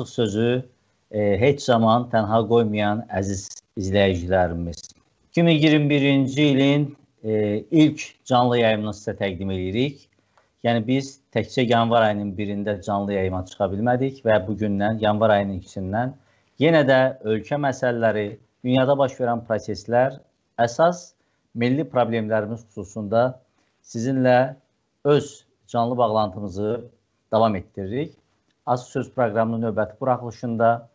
açıq sözü e, heç zaman tənha qoymayan əziz izləyicilərimiz. 2021-ci ilin e, ilk canlı yayımını sizə təqdim edirik. Yəni biz təkcə yanvar ayının 1-də canlı yayıma çıxa bilmədik və bu gündən yanvar ayının 2-sindən yenə də ölkə məsələləri, dünyada baş verən proseslər, əsas milli problemlərimiz xüsusunda sizinlə öz canlı bağlantımızı davam etdiririk. Az söz proqramının növbəti buraxılışında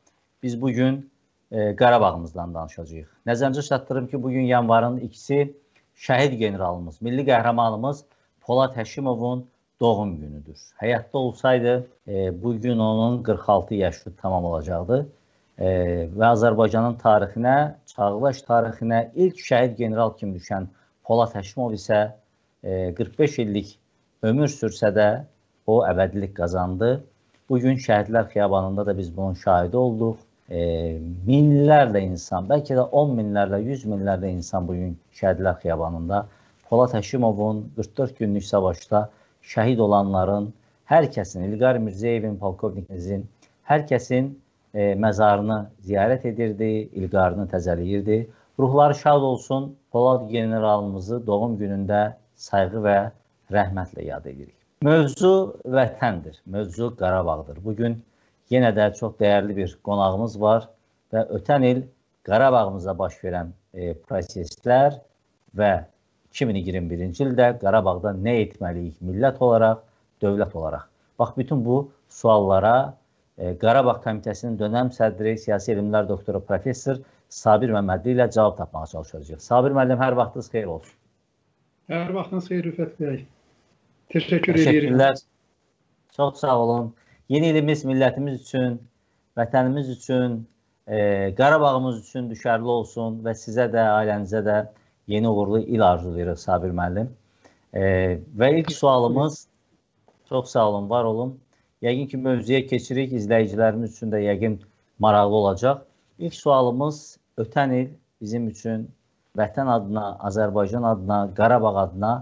biz bu gün e, Qarabağımızdan danışacağıq. Nəzərinizə çatdırım ki, bu gün yanvarın ikisi şəhid generalımız, milli qəhrəmanımız Polad Həşimovun doğum günüdür. Həyatda olsaydı, e, bu gün onun 46 yaşı tamam olacaqdı. E, və Azərbaycanın tarixinə, çağdaş tarixinə ilk şəhid general kimi düşən Polad Həşimov isə e, 45 illik ömür sürsə də o əbədilik qazandı. Bu gün Şəhidlər Xiyabanında da biz bunun şahidi olduq. E, minlərlə insan, bəlkə də 10 minlərlə, 100 minlərlə insan bu gün Şəhidlər Xiyabanında Polad Həşimovun 44 günlük savaşda şəhid olanların hər kəsin, İlqar Mirzəyevin, polkovnikinizin hər kəsin e, məzarını ziyarət edirdi, ilqarını təzələyirdi. Ruhları şad olsun. Polad generalımızı doğum günündə sayğı və rəhmətlə yad edirik. Mövzu vətəndir, mövzu Qarabağdır. Bugün yenə də çox dəyərli bir qonağımız var və ötən il Qarabağımıza baş verən e, proseslər və 2021-ci ildə Qarabağda nə etməliyik millət olaraq, dövlət olaraq. Bax, bütün bu suallara e, Qarabağ Komitəsinin dönəm sədri, siyasi elmlər doktoru professor Sabir Məmmədli ilə cavab tapmağa çalışacağıq. Sabir müəllim, hər vaxtınız xeyir olsun. Hər vaxtınız xeyir Rüfət bəy. Təşəkkür edirəm. Çox sağ olun. Yeni ilimiz millətimiz üçün, vətənimiz üçün, e, Qarabağımız üçün düşərli olsun və sizə də, ailənizə də yeni uğurlu il arzulayırıq Sabir müəllim. E, və ilk sualımız çox sağ olun, var olun. Yəqin ki, mövzuya keçirik. İzləyicilərimiz üçün də yəqin maraqlı olacaq. İlk sualımız ötən il bizim üçün vətən adına, Azərbaycan adına, Qarabağ adına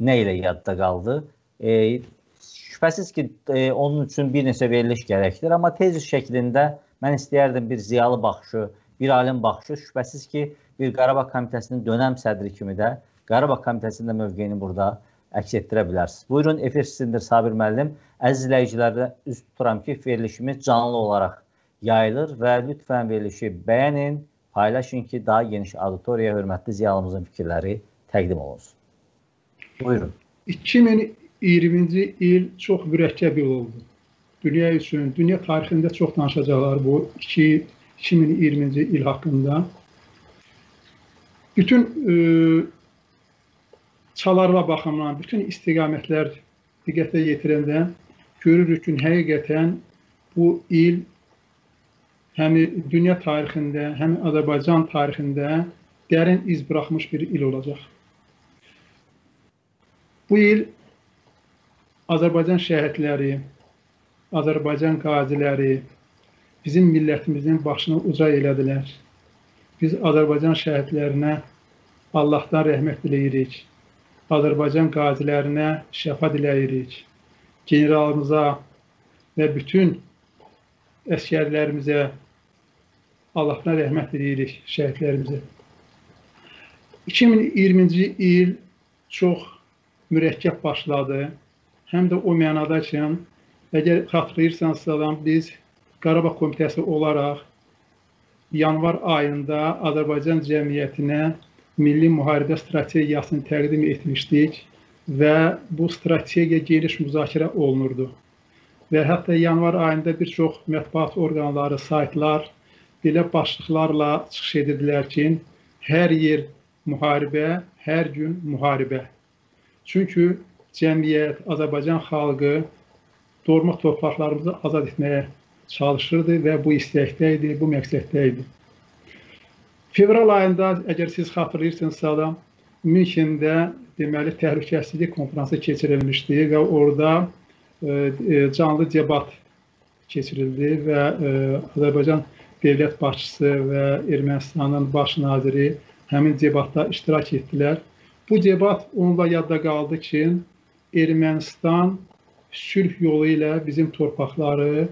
nə ilə yadda qaldı? E, şübhəsiz ki, e, onun üçün bir neçə veriliş gərəkdir, amma tez şəklində mən istəyərdim bir ziyalı baxışı, bir alim baxışı, şübhəsiz ki, bir Qarabağ komitəsinin dönəm sədri kimi də Qarabağ komitəsinin də mövqeyini burada əks etdirə bilərsiniz. Buyurun, efir sizindir Sabir müəllim. Əziz izləyicilərə üz tuturam ki, verilişimiz canlı olaraq yayılır və lütfən verilişi bəyənin, paylaşın ki, daha geniş auditoriyaya hörmətli ziyalımızın fikirləri təqdim olunsun. Buyurun. 2020-ci il çox mürəkkəb il oldu. Dünya üçün, dünya tarixində çox danışacaqlar bu 2 2020-ci il haqqında. Bütün e, çalarva baxımından, bütün istiqamətlər diqqətə yetiriləndə görürük ki, həqiqətən bu il həm dünya tarixində, həm Azərbaycan tarixində dərin iz buraxmış bir il olacaq. Bu il Azərbaycan şəhidləri, Azərbaycan qaziləri bizim millətimizin başını uca elədilər. Biz Azərbaycan şəhidlərinə Allahdan rəhmət diləyirik. Azərbaycan qazilərinə şəfa diləyirik. Generalımıza və bütün əskərlərimizə Allahdan rəhmət diləyirik şəhidlərimizə. 2020-ci il çox mürəkkəb başladı. Həm də o mənada ki, əgər xatırlayırsanızsa, biz Qarabağ Komitəsi olaraq yanvar ayında Azərbaycan cəmiyyətinə milli müharibə strategiyasını təqdim etmişdik və bu strategiya geniş müzakirə olunurdu. Və hətta yanvar ayında bir çox mətbuat orqanları, saytlar belə başlıqlarla çıxış edirdilər ki, hər yer müharibə, hər gün müharibə. Çünki cəmiyyət, Azərbaycan xalqı doğma torpaqlarımızı azad etməyə çalışırdı və bu istəkdə idi, bu məqsəddə idi. Fevral ayında, əgər siz xatırlayırsınızsa da, Münxendə deməli təhlükəsizlik konfransı keçirilmişdi və orada e, e, canlı debat keçirildi və e, Azərbaycan dövlət başçısı və Ermənistanın baş naziri həmin debatda iştirak etdilər. Bu debat onunla yadda qaldı ki, Ermənistan sülh yolu ilə bizim torpaqları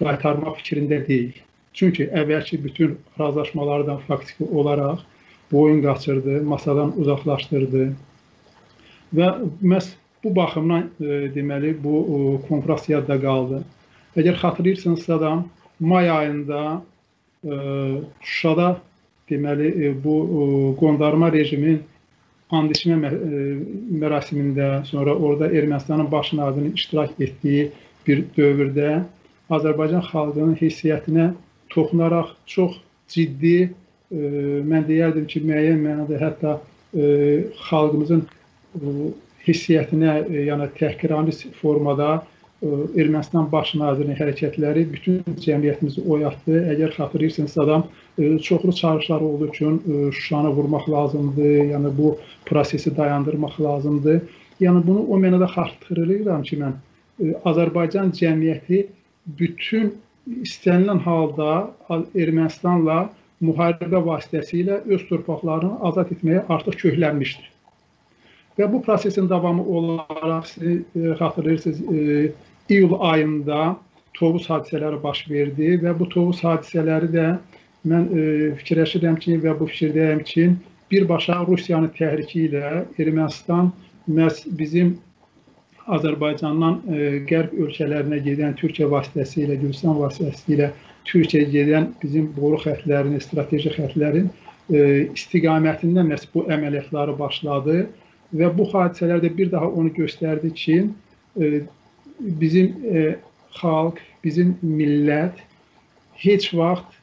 qaytarma fikrində deyil. Çünki əvvəlki bütün razılaşmalardan faktiki olaraq boyun qaçırdı, masadan uzaqlaşdırdı və məhz bu baxımdan e, deməli bu e, konfrans yadda qaldı. Əgər xatırlayırsınızsa da may ayında e, Şuşada deməli e, bu e, qondarma rejimin and içmə e, mərasimində, sonra orada Ermənistanın baş nazirinin iştirak etdiyi bir dövrdə Azərbaycan xalqının heysiyyətinə toxunaraq çox ciddi, e, mən deyərdim ki, müəyyən mənada hətta e, xalqımızın hissiyətinə, e, yəni təhqiramiz formada Ermənistan baş nazirinin hərəkətləri bütün cəmiyyətimizi oyatdı. Əgər xatırlayırsınızsa adam çoxlu çağırışlar oldu ki, Şuşanı vurmaq lazımdır, yəni bu prosesi dayandırmaq lazımdır. Yəni bunu o mənada xatırlayıram ki, mən Azərbaycan cəmiyyəti bütün istənilən halda Ermənistanla müharibə vasitəsilə öz torpaqlarını azad etməyə artıq köklənmişdir. Və bu prosesin davamı olaraq siz xatırlayırsınız, e, iyul ayında Tovuz hadisələri baş verdi və bu Tovuz hadisələri də mən e, fikirləşirəm ki və bu fikirdəyəm ki, birbaşa Rusiyanın təhriki ilə Ermənistan məhz bizim Azərbaycandan e, qərb ölkələrinə gedən Türkiyə vasitəsilə, Gürcüstan vasitəsilə Türkiyəyə gedən bizim boru xətlərinin, strateji xətlərin e, istiqamətində məhz bu əməliyyatları başladı Və bu hadisələr də bir daha onu göstərdi ki, e, bizim e, xalq, bizim millət heç vaxt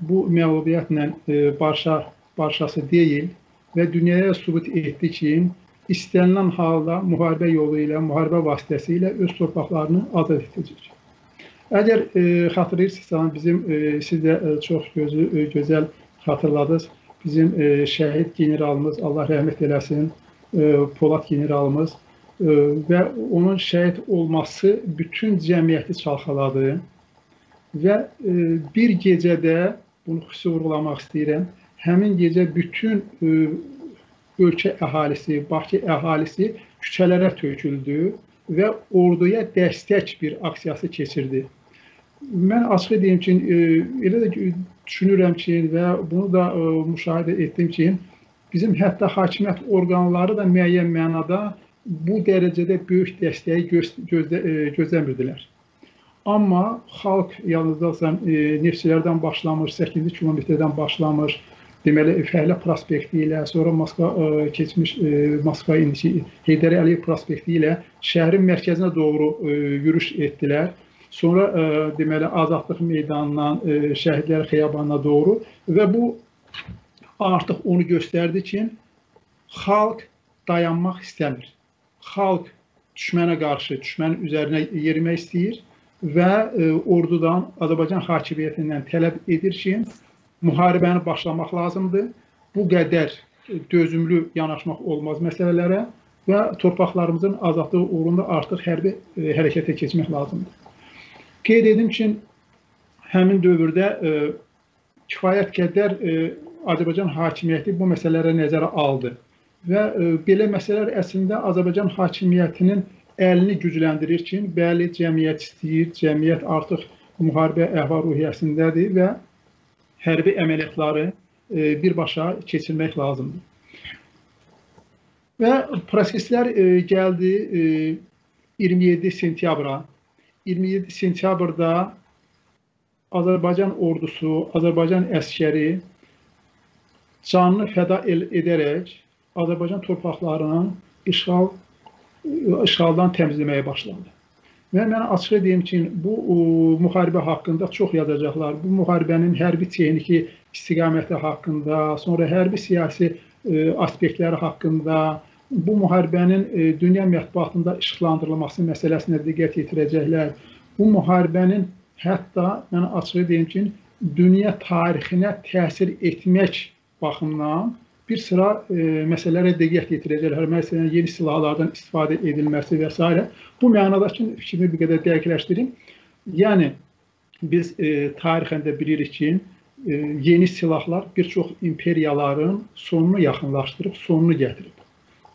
bu məğlubiyyətlə e, barışa, barışası deyil və dünyaya sübut etdi ki, istənilən halda müharibə yolu ilə, müharibə vasitəsilə öz torpaqlarını azad edəcək. Əgər e, xatırlayırsınızsa, bizim e, siz də e, çox gözü, e, gözəl xatırladınız. Bizim e, şəhid generalımız Allah rəhmət eləsin, E, Polad generalımız və onun şəhid olması bütün cəmiyyəti çalxaladı və e, bir gecədə bunu xüsusi vurğulamaq istəyirəm. Həmin gecə bütün ölkə əhalisi, Bakı əhalisi küçələrə töküldü və orduya dəstək bir aksiyası keçirdi. Mən açıq deyim ki, elə də düşünürəm ki və bunu da müşahidə etdim ki, bizim hətta hakimiyyət orqanları da müəyyən mənada bu dərəcədə böyük dəstəyi göz, gözlə, e, gözləmirdilər. Amma xalq yalnızca e, neftçilərdən başlamış, 8 kilometrdən başlamış, deməli Fəhlə prospekti ilə, sonra Moskva e, keçmiş e, Moskva indiki Heydər Əliyev prospekti ilə şəhərin mərkəzinə doğru e, yürüş etdilər. Sonra e, deməli Azadlıq meydanından e, Şəhidlər xiyabanına doğru və bu artıq onu göstərdi ki, xalq dayanmaq istəmir. Xalq düşmənə qarşı, düşmənin üzərinə yerimək istəyir və e, ordudan, Azərbaycan hakimiyyətindən tələb edir ki, müharibəni başlamaq lazımdır. Bu qədər dözümlü yanaşmaq olmaz məsələlərə və torpaqlarımızın azadlığı uğrunda artıq hərbi e, hərəkətə keçmək lazımdır. Qeyd edim ki, həmin dövrdə e, kifayət qədər e, Azərbaycan hakimiyyəti bu məsələləri nəzərə aldı və e, belə məsələlər əslində Azərbaycan hakimiyyətinin əlini gücləndirir ki, bəli, cəmiyyət istəyir, cəmiyyət artıq müharibə əhval-ruhiyyəsindədir və hərbi əməliyyatları e, birbaşa keçirmək lazımdır. Və proseslər e, gəldi 27 sentyabra. 27 sentyabrda Azərbaycan ordusu, Azərbaycan əskəri canını fəda edərək Azərbaycan torpaqlarının işğal işğaldan təmizləməyə başladı. Və mən açıq deyim ki, bu müharibə haqqında çox yazacaqlar. Bu müharibənin hərbi texniki istiqaməti haqqında, sonra hərbi siyasi e, aspektləri haqqında, bu müharibənin e, dünya mətbuatında işıqlandırılması məsələsinə diqqət yetirəcəklər. Bu müharibənin hətta mən açıq deyim ki, dünya tarixinə təsir etmək baxımdan bir sıra e, məsələlərə diqqət yetirəcəklər. Məsələn, yeni silahlardan istifadə edilməsi və s. Bu mənada ki, fikrimi bir qədər dəqiqləşdirim. Yəni biz e, tarixən də bilirik ki, e, yeni silahlar bir çox imperiyaların sonunu yaxınlaşdırıb, sonunu gətirib.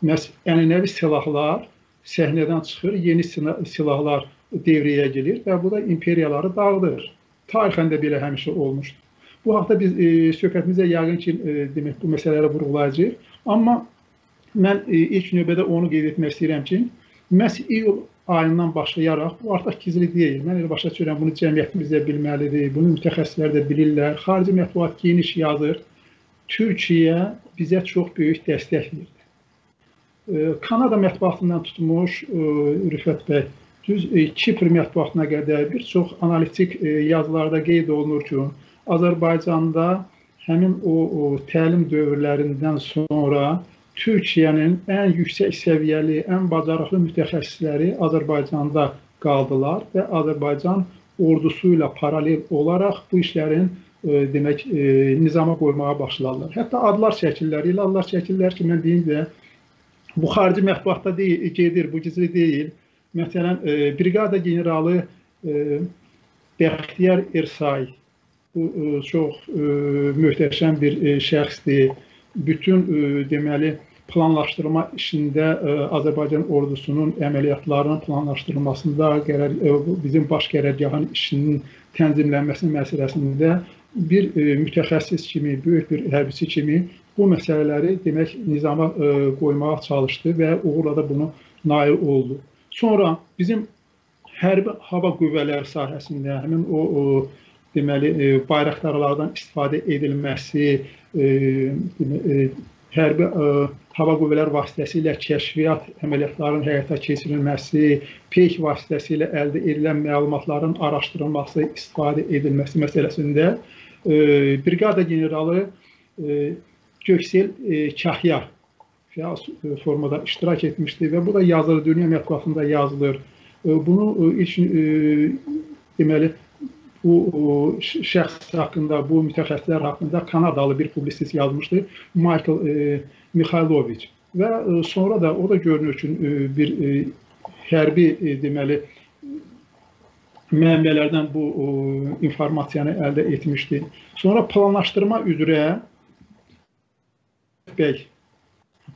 Məs ənənəvi silahlar səhnədən çıxır, yeni silahlar devrəyə girir və bu da imperiyaları dağıdır. Tarixən də belə həmişə olmuşdur. Bu haqda biz e, söhbətimizə yəqin ki, e, demək bu məsələləri vurğulayacağıq. Amma mən e, ilk növbədə onu qeyd etmək istəyirəm ki, məhz iyul ayından başlayaraq bu artıq gizli deyil. Mən elə başa düşürəm bunu cəmiyyətimiz də bilməlidir, bunu mütəxəssislər də bilirlər. Xarici mətbuat geniş yazır. Türkiyə bizə çox böyük dəstək verdi. Kanada mətbuatından tutmuş Rüfət bəy, düz Kipr mətbuatına qədər bir çox analitik yazılarda qeyd olunur ki, Azərbaycanda həmin o, o təlim dövrlərindən sonra Türkiyənin ən yüksək səviyyəli, ən bacarıqlı mütəxəssisləri Azərbaycanda qaldılar və Azərbaycan ordusu ilə paralel olaraq bu işlərin e, demək e, nizama qoymağa başladılar. Hətta adlar çəkirlər, elə adlar çəkirlər ki, mən deyim də bu xarici mətbuatda deyil, gedir, bu gizli deyil. Məsələn, e, briqada generalı e, Bəxtiyar Ersay bu e, çox e, möhtəşəm bir e, şəxsdir. Bütün e, deməli planlaşdırma işində e, Azərbaycan ordusunun əməliyyatlarının planlaşdırılmasında, qərar e, bizim baş qərargahın işinin tənzimlənməsi məsələsində bir e, mütəxəssis kimi, böyük bir hərbiçi kimi bu məsələləri demək nizama ə, qoymağa çalışdı və uğurla da bunu nail oldu. Sonra bizim hərbi hava qüvvələri sahəsində həmin o, o deməli bayraqdarlardan istifadə edilməsi, e, hərbi e, hava qüvvələri vasitəsilə kəşfiyyat əməliyyatlarının həyata keçirilməsi, peyk vasitəsilə əldə edilən məlumatların araşdırılması, istifadə edilməsi məsələsində e, briqada generalı e, Göksel Kahya formada iştirak etmişdi və bu da yazılır, dünya mətbuatında yazılır. Bunu ilk deməli bu şəxs haqqında, bu mütəxəssislər haqqında Kanadalı bir publisist yazmışdı, Michael e, Mikhailovic. Və e, sonra da o da görünür ki, e, bir e, hərbi e, deməli mənbələrdən bu e, informasiyanı əldə etmişdi. Sonra planlaşdırma üzrə bəy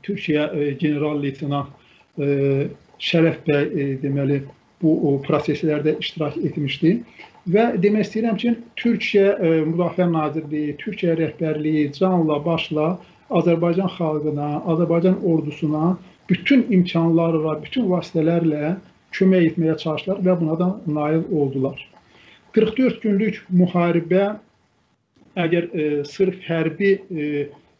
Türkiyə e, general leytenant e, Şərəf bəy e, deməli bu o, proseslərdə iştirak etmişdi. Və demək istəyirəm ki, Türkiyə e, Müdafiə Nazirliyi, Türkiyə rəhbərliyi canla başla Azərbaycan xalqına, Azərbaycan ordusuna bütün imkanlarla, bütün vasitələrlə kömək etməyə çalışdılar və buna da nail oldular. 44 günlük müharibə əgər e, sırf hərbi ə,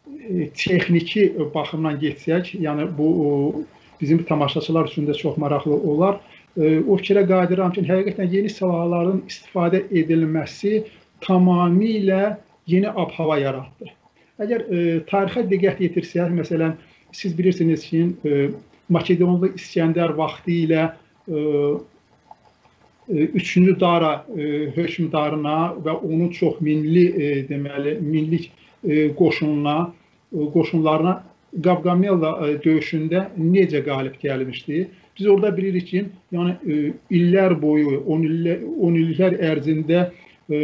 e, texniki baxımdan getsək, yəni bu o, bizim tamaşaçılar üçün də çox maraqlı olar o fikrə qadirəm ki, həqiqətən yeni silahların istifadə edilməsi tamamilə yeni ab-hava yaratdı. Əgər e, tarixə diqqət yetirsək, məsələn, siz bilirsiniz ki, e, Makedonlu İskəndər vaxtı ilə e, e, üçüncü Dara e, hökmdarına və onun çox minli e, deməli minlik e, qoşununa, e, qoşunlarına Qavqamela e, döyüşündə necə qalib gəlmişdi? Biz orada bilirik ki, yəni e, illər boyu, 10 illər 10 illər ərzində e,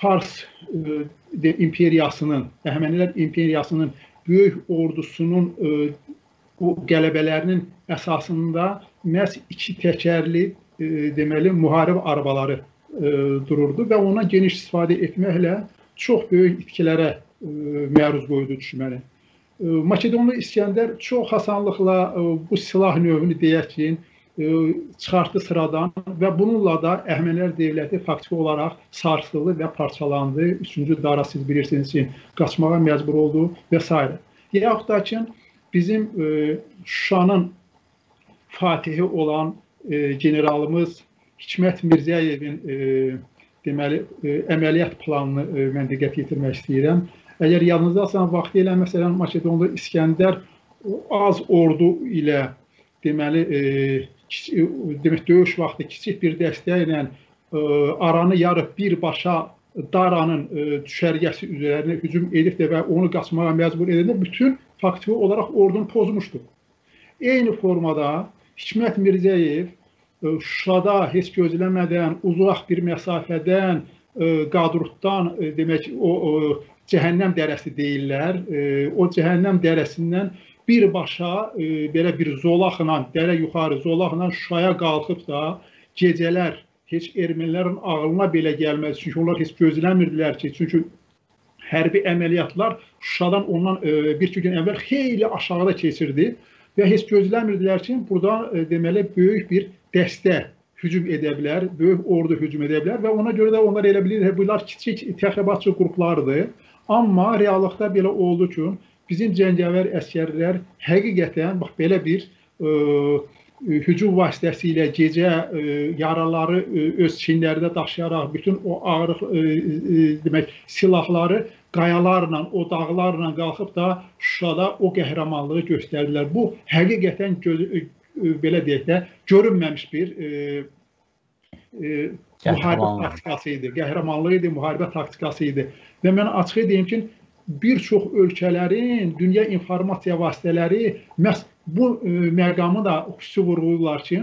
Fars e, de, imperiyasının, Əhəmənilər imperiyasının böyük ordusunun e, o qələbələrinin əsasında məhz iki təkərli e, deməli müharib arabaları e, dururdu və ona geniş istifadə etməklə çox böyük itkilərə e, məruz qoydu düşməni. Makedonlu İskəndər çox asanlıqla bu silah növünü deyək ki, çıxartdı sıradan və bununla da Əhəmənilər dövləti faktiki olaraq sarsıldı və parçalandı. Üçüncü dara siz bilirsiniz ki, qaçmağa məcbur oldu və s. Yaxud da ki, bizim Şuşanın fatihi olan generalımız Hikmət Mirzəyevin deməli əməliyyat planını mən diqqət yetirmək istəyirəm. Əgər yadınızdasan, vaxtı ilə məsələn Makedonda İskəndər az ordu ilə deməli e, kiçik, demək döyüş vaxtı kiçik bir dəstəklə e, aranı yarıb birbaşa Daranın e, düşərgəsi üzərinə hücum edib də və onu qaçmağa məcbur edəndə bütün faktiki olaraq ordunu pozmuşdu. Eyni formada Hikmət Mirzəyev e, Şuşada heç gözləmədən uzaq bir məsafədən e, Qadrutdan e, demək o, o cəhənnəm dərəsi deyirlər. E, o cəhənnəm dərəsindən birbaşa e, belə bir zolaqla, dərə yuxarı zolaqla Şuşaya qalxıb da gecələr heç ermənilərin ağlına belə gəlməz. Çünki onlar heç gözləmirdilər ki, çünki hərbi əməliyyatlar Şuşadan ondan e, bir-iki gün əvvəl xeyli aşağıda keçirdi və heç gözləmirdilər ki, burada deməli böyük bir dəstə hücum edə bilər, böyük ordu hücum edə bilər və ona görə də onlar elə bilir, bunlar kiçik təxribatçı qruplardır. Amma reallıqda belə oldu ki, bizim cəngavər əskərlər həqiqətən bax belə bir ə, e, hücum vasitəsilə gecə ə, e, yaraları ə, e, öz çinlərində daşıyaraq bütün o ağır ə, ə, demək silahları qayalarla, o dağlarla qalxıb da Şuşada o qəhrəmanlığı göstərdilər. Bu həqiqətən göz, belə deyək də görünməmiş bir e, e, müharibə taktikası idi, qəhrəmanlıq idi, müharibə taktikası idi. Və mən açıq deyim ki, bir çox ölkələrin dünya informasiya vasitələri məhz bu e, məqamı da xüsusi vurğulayırlar ki,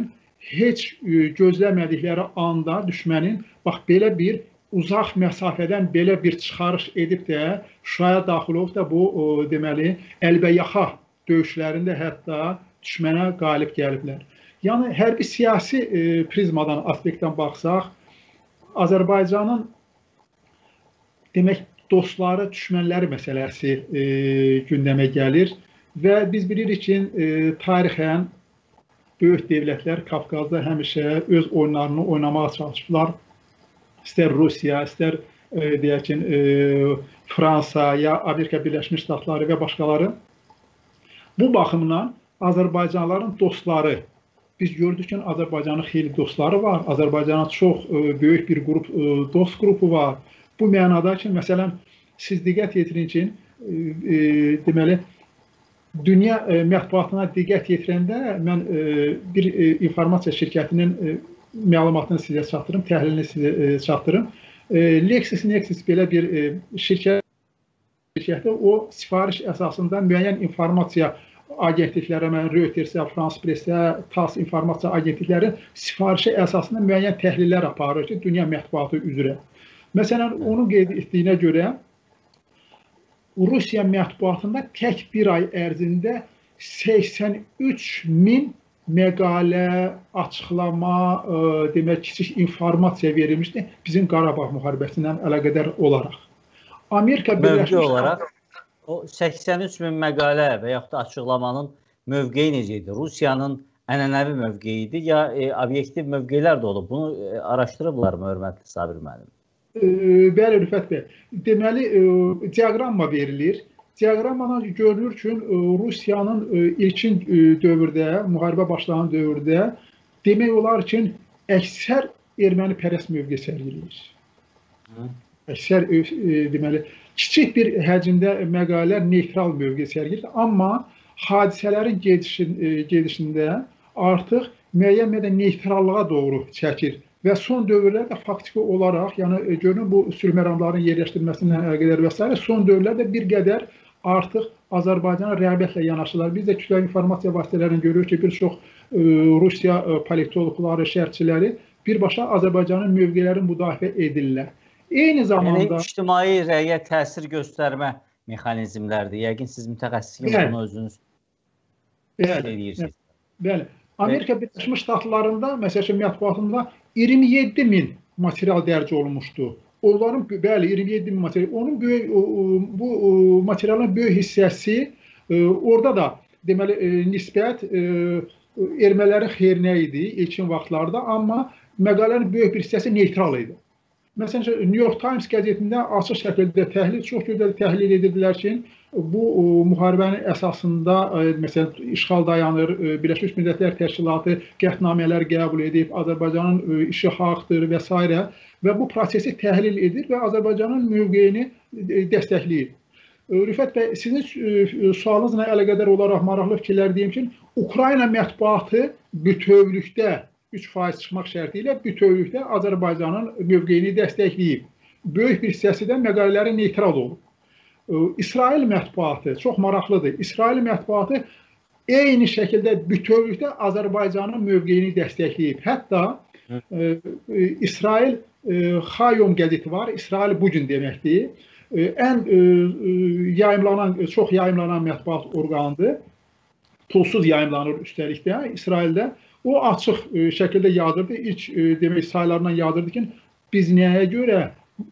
heç e, gözləmədikləri anda düşmənin bax belə bir uzaq məsafədən belə bir çıxarış edib də Şuşaya daxil olub da bu o, deməli əlbəyaxa döyüşlərində hətta düşmənə qalib gəliblər. Yəni hərbi siyasi e, prizmadan, aspektdən baxsaq, Azərbaycanın demək dostları, düşmənləri məsələsi e, gündəmə gəlir və biz bilirik ki, e, tarixən böyük dövlətlər Qafqazda həmişə öz oyunlarını oynamağa çalışıblar. İstər Rusiya, istər e, deyək ki, e, Fransa ya Amerika Birləşmiş Ştatları və başqaları. Bu baxımdan Azərbaycanlıların dostları biz gördük ki, Azərbaycanın xeyli dostları var. Azərbaycanın çox e, böyük bir qrup e, dost qrupu var. Bu mənada ki, məsələn, siz diqqət yetirin ki, e, deməli dünya mətbuatına diqqət yetirəndə mən bir informasiya şirkətinin məlumatını sizə çatdırım, təhlilini sizə çatdırım. Ə, LexisNexis belə bir şirkət şirkəti o sifariş əsasında müəyyən informasiya agentliklərə, mən Reuters-ə, France Press-ə, TASS informasiya agentlikləri sifarişi əsasında müəyyən təhlillər aparır ki, dünya mətbuatı üzrə. Məsələn, onun qeyd etdiyinə görə Rusiya mətbuatında tək bir ay ərzində 83 min məqalə, açıqlama, ə, demək kiçik informasiya verilmişdi bizim Qarabağ müharibəsi ilə əlaqədar olaraq. Amerika Birləşmiş olaraq o 83 min məqalə və yaxud da açıqlamanın mövqeyi necə idi? Rusiyanın ənənəvi mövqeyi idi ya e, obyektiv mövqelər də olub? Bunu e, araşdırıblarmı hörmətli Sabir müəllim? E, bəli Rüfət bəy. Deməli e, diaqramma verilir. Diaqrammadan görünür ki, e, Rusiyanın e, ilkin e, dövrdə, müharibə başlanan dövrdə demək olar ki, əksər erməni pərəst mövqe sərgiləyir. Əksər e, deməli kiçik bir həcmdə məqalələr neytral mövqe sərgilir, amma hadisələrin gedişin, e, gedişində artıq müəyyən qədər neytrallığa doğru çəkir və son dövrlərdə faktiki olaraq, yəni e, görünür bu sülh məramlarının yerləşdirilməsinə əlaqədar və s. son dövrlərdə bir qədər artıq Azərbaycana rəğbətlə yanaşırlar. Biz də kütləvi informasiya vasitələrindən görürük ki, bir çox ə, e, Rusiya politoloqları, şərhçiləri birbaşa Azərbaycanın mövqelərini müdafiə edirlər. Eyni zamanda yəni, ictimai rəyə təsir göstərmə mexanizmlərdir. Yəqin siz mütəxəssis kimi bunu özünüz bəli, edirsiniz. Bəli. Amerika Birləşmiş Ştatlarında məsələn mətbuatında 27 min material dərc olunmuşdu. Onların bəli 27 min material. Onun böyük bu materialın böyük hissəsi e, orada da deməli e, nisbət e, ermənilərin xeyrinə idi ilkin vaxtlarda, amma məqalənin böyük bir hissəsi neytral idi. Məsələn, New York Times qəzetində açıq şəkildə təhlil, çox gözəl təhlil edirdilər ki, bu müharibənin əsasında məsələn işğal dayanır, Birləşmiş Millətlər Təşkilatı qətnamələr qəbul edib, Azərbaycanın işi haqdır və s. və bu prosesi təhlil edir və Azərbaycanın mövqeyini dəstəkləyir. Rüfət bəy, sizin sualınızla əlaqədar olaraq maraqlı fikirlər deyim ki, Ukrayna mətbuatı bütövlükdə 3% çıxmaq şərti ilə bütövlükdə Azərbaycanın mövqeyini dəstəkləyib. Böyük bir hissəsi də məqalələri neytral olub. İsrail mətbuatı çox maraqlıdır. İsrail mətbuatı eyni şəkildə bütövlükdə Azərbaycanın mövqeyini dəstəkləyib. Hətta ə, e, e, İsrail ə, Xayom qəzeti var. İsrail bu gün deməkdir. Ə, ən ə, yayımlanan, çox yayımlanan mətbuat orqanıdır. pulsuz yayımlanır üstəlik də İsraildə. O açıq e, şəkildə yazırdı. İlk e, demək saylarla yazırdı ki, biz nəyə görə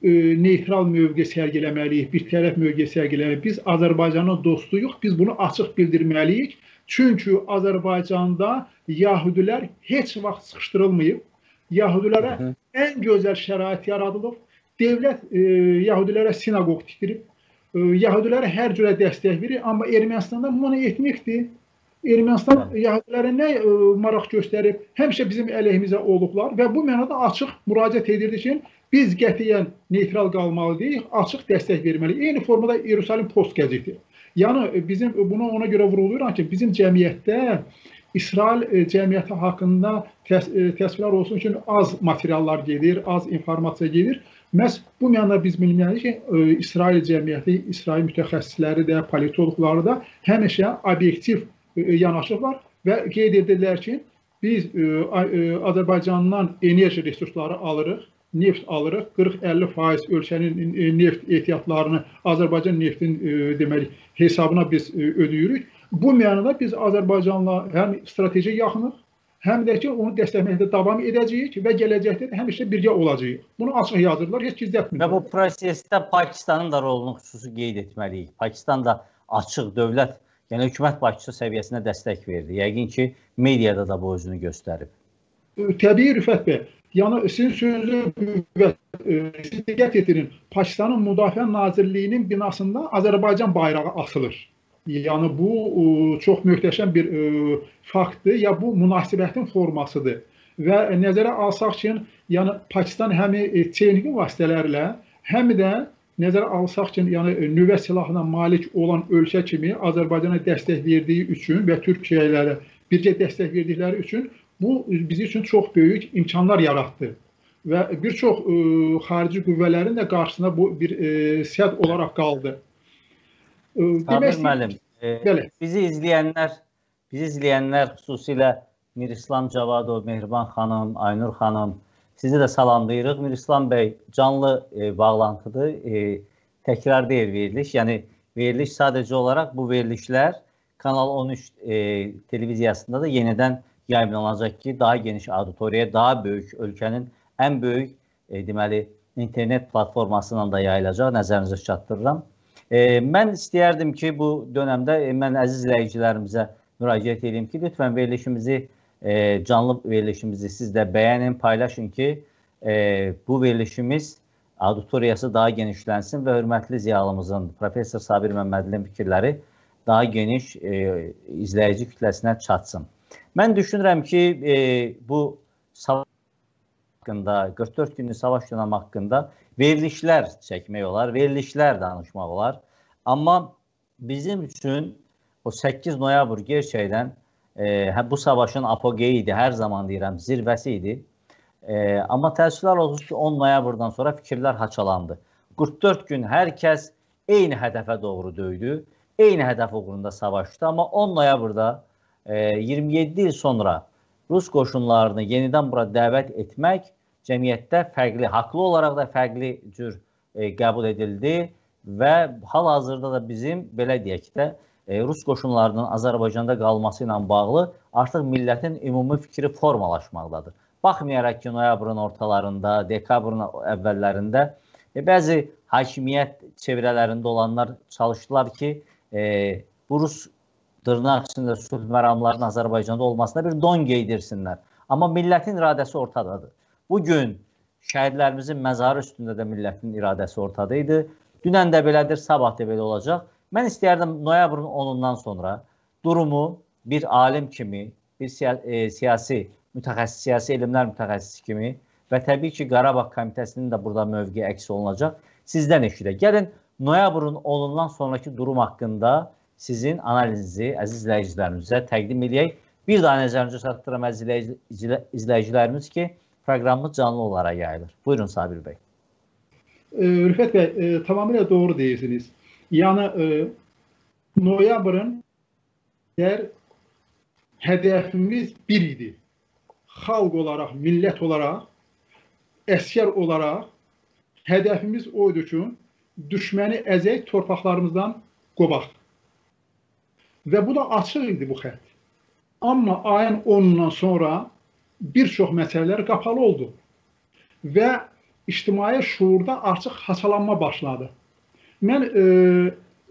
e, neytral mövqe sərgiləməliyik, bir tərəf mövqe sərgiləməliyik. Biz Azərbaycanın dostuyuq, biz bunu açıq bildirməliyik. Çünki Azərbaycanda yahudilər heç vaxt sıxışdırılmayıb. Yahudilərə ən gözəl şərait yaradılıb. Dövlət e, yahudilərə sinaqoq tikdirib. E, yahudilərə hər cürə dəstək verir, amma Ermənistanda bunu etməkdir. Ermənistan yahudilərə nə ə, e, maraq göstərib, həmişə bizim əleyhimizə olublar və bu mənada açıq müraciət edirdi ki, biz qətiyyən neytral qalmalıyıq, açıq dəstək verməliyik. Eyni formada Yeruşalim Post qəzeti. Yəni e, bizim bunu ona görə vurğulayıram ki, bizim cəmiyyətdə İsrail e, cəmiyyəti haqqında təs təsvirlər olsun ki, az materiallar gedir, az informasiya gedir. Məhz bu mənada biz bilməliyik ki, İsrail cəmiyyəti, İsrail mütəxəssisləri də, politoloqları da həmişə obyektiv E, yanaşıblar və qeyd edirlər ki, biz e, e, Azərbaycandan enerji resursları alırıq, neft alırıq. 40-50% ölkənin neft ehtiyatlarını Azərbaycan neftin deməli hesabına biz ödəyirik. Bu mənada biz Azərbaycanla həm strateji yaxınıq, həm də ki, onu dəstəkləməkdə davam edəcəyik və gələcəkdə də həmişə birgə olacağıq. Bunu açıq yazırlar, heç gizlətmirlər. Və bu prosesdə Pakistanın da rolunu xüsusi qeyd etməliyik. Pakistan da açıq dövlət yəni hökumət başçısı səviyyəsində dəstək verdi. Yəqin ki, mediada da bu özünü göstərib. Təbii Rüfət bəy, yəni sizin sözünüzə diqqət yetirin. Pakistanın Müdafiə Nazirliyinin binasında Azərbaycan bayrağı asılır. Yəni bu çox möhtəşəm bir faktdır, ya bu münasibətin formasıdır. Və nəzərə alsaq ki, yəni Pakistan həm texniki vasitələrlə, həm də nəzərə alsaq ki, yəni nüvə silahına malik olan ölkə kimi Azərbaycana dəstək verdiyi üçün və Türkiyə ilə birgə dəstək verdikləri üçün bu bizim üçün çox böyük imkanlar yaratdı. Və bir çox ə, e, xarici qüvvələrin də qarşısında bu bir ə, e, sədd olaraq qaldı. Demək müəllim, e, bizi izləyənlər, bizi izləyənlər xüsusilə Mir İslam Cavadov, Mehriban xanım, Aynur xanım, Sizi də salamlayırıq. Mirislam bəy, canlı e, bağlantıdır. E, təkrar deyil veriliş. Yəni veriliş sadəcə olaraq bu verilişlər Kanal 13 e, televiziyasında da yenidən yayımlanacaq ki, daha geniş auditoriyaya, daha böyük ölkənin ən böyük e, deməli internet platformasından da yayılacaq. Nəzərinizə çatdırıram. E, mən istəyərdim ki, bu dönəmdə e, mən əziz izləyicilərimizə müraciət edeyim ki, lütfən verilişimizi e, canlı verilişimizi siz də bəyənin, paylaşın ki, e, bu verilişimiz auditoriyası daha genişlənsin və hörmətli ziyalımızın professor Sabir Məmmədlinin fikirləri daha geniş e, izləyici kütləsinə çatsın. Mən düşünürəm ki, e, bu savaş haqqında, 44 günlük savaş dönəmi haqqında verilişlər çəkmək olar, verilişlər danışmaq olar. Amma bizim üçün o 8 noyabr gerçəkdən e, bu savaşın apogeyi idi, hər zaman deyirəm, zirvəsi idi. E, amma təəssüflər olsun ki, 10 noyabrdan sonra fikirlər haçalandı. 44 gün hər kəs eyni hədəfə doğru döydü, eyni hədəf uğrunda savaşdı. Amma 10 noyabrda e, 27 il sonra Rus qoşunlarını yenidən bura dəvət etmək cəmiyyətdə fərqli, haqlı olaraq da fərqli cür e, qəbul edildi və hal-hazırda da bizim belə deyək də E, Rus qoşunlarının Azərbaycanda qalması ilə bağlı artıq millətin ümumi fikri formalaşmaqdadır. Baxmayaraq ki, noyabrın ortalarında, dekabrın əvvəllərində e, bəzi hakimiyyət çevrələrində olanlar çalışdılar ki, e, bu Rus dırnaq içində sülh məramlarının Azərbaycanda olmasına bir don geydirsinlər. Amma millətin iradəsi ortadadır. Bu gün şəhidlərimizin məzarı üstündə də millətin iradəsi ortada idi. Dünən də belədir, sabah da belə olacaq. Mən istəyərdim noyabrın 10-undan sonra durumu bir alim kimi, bir siya e, siyasi mütəxəssis, siyasi elmlər mütəxəssisi kimi və təbii ki, Qarabağ komitəsinin də burada mövqeyi əks olunacaq. Sizdən eşidək. Gəlin noyabrın 10-undan sonraki durum haqqında sizin analizi əziz izləyicilərimizə təqdim edək. Bir daha nəzərinizə çatdırıram əziz izləyicilərimiz ki, proqramımız canlı olaraq yayılır. Buyurun Sabir bəy. Rüfət bəy, e, tamamilə doğru deyirsiniz. Yəni noyabrın əgər hədəfimiz bir idi. Xalq olaraq, millət olaraq, əskər olaraq hədəfimiz oydu ki, düşməni əzək torpaqlarımızdan qobaq. və bu da açıq idi bu xətt. Amma ayın 10-undan sonra bir çox məsələlər qapalı oldu və ictimai şuurda artıq haçalanma başladı. Mən e,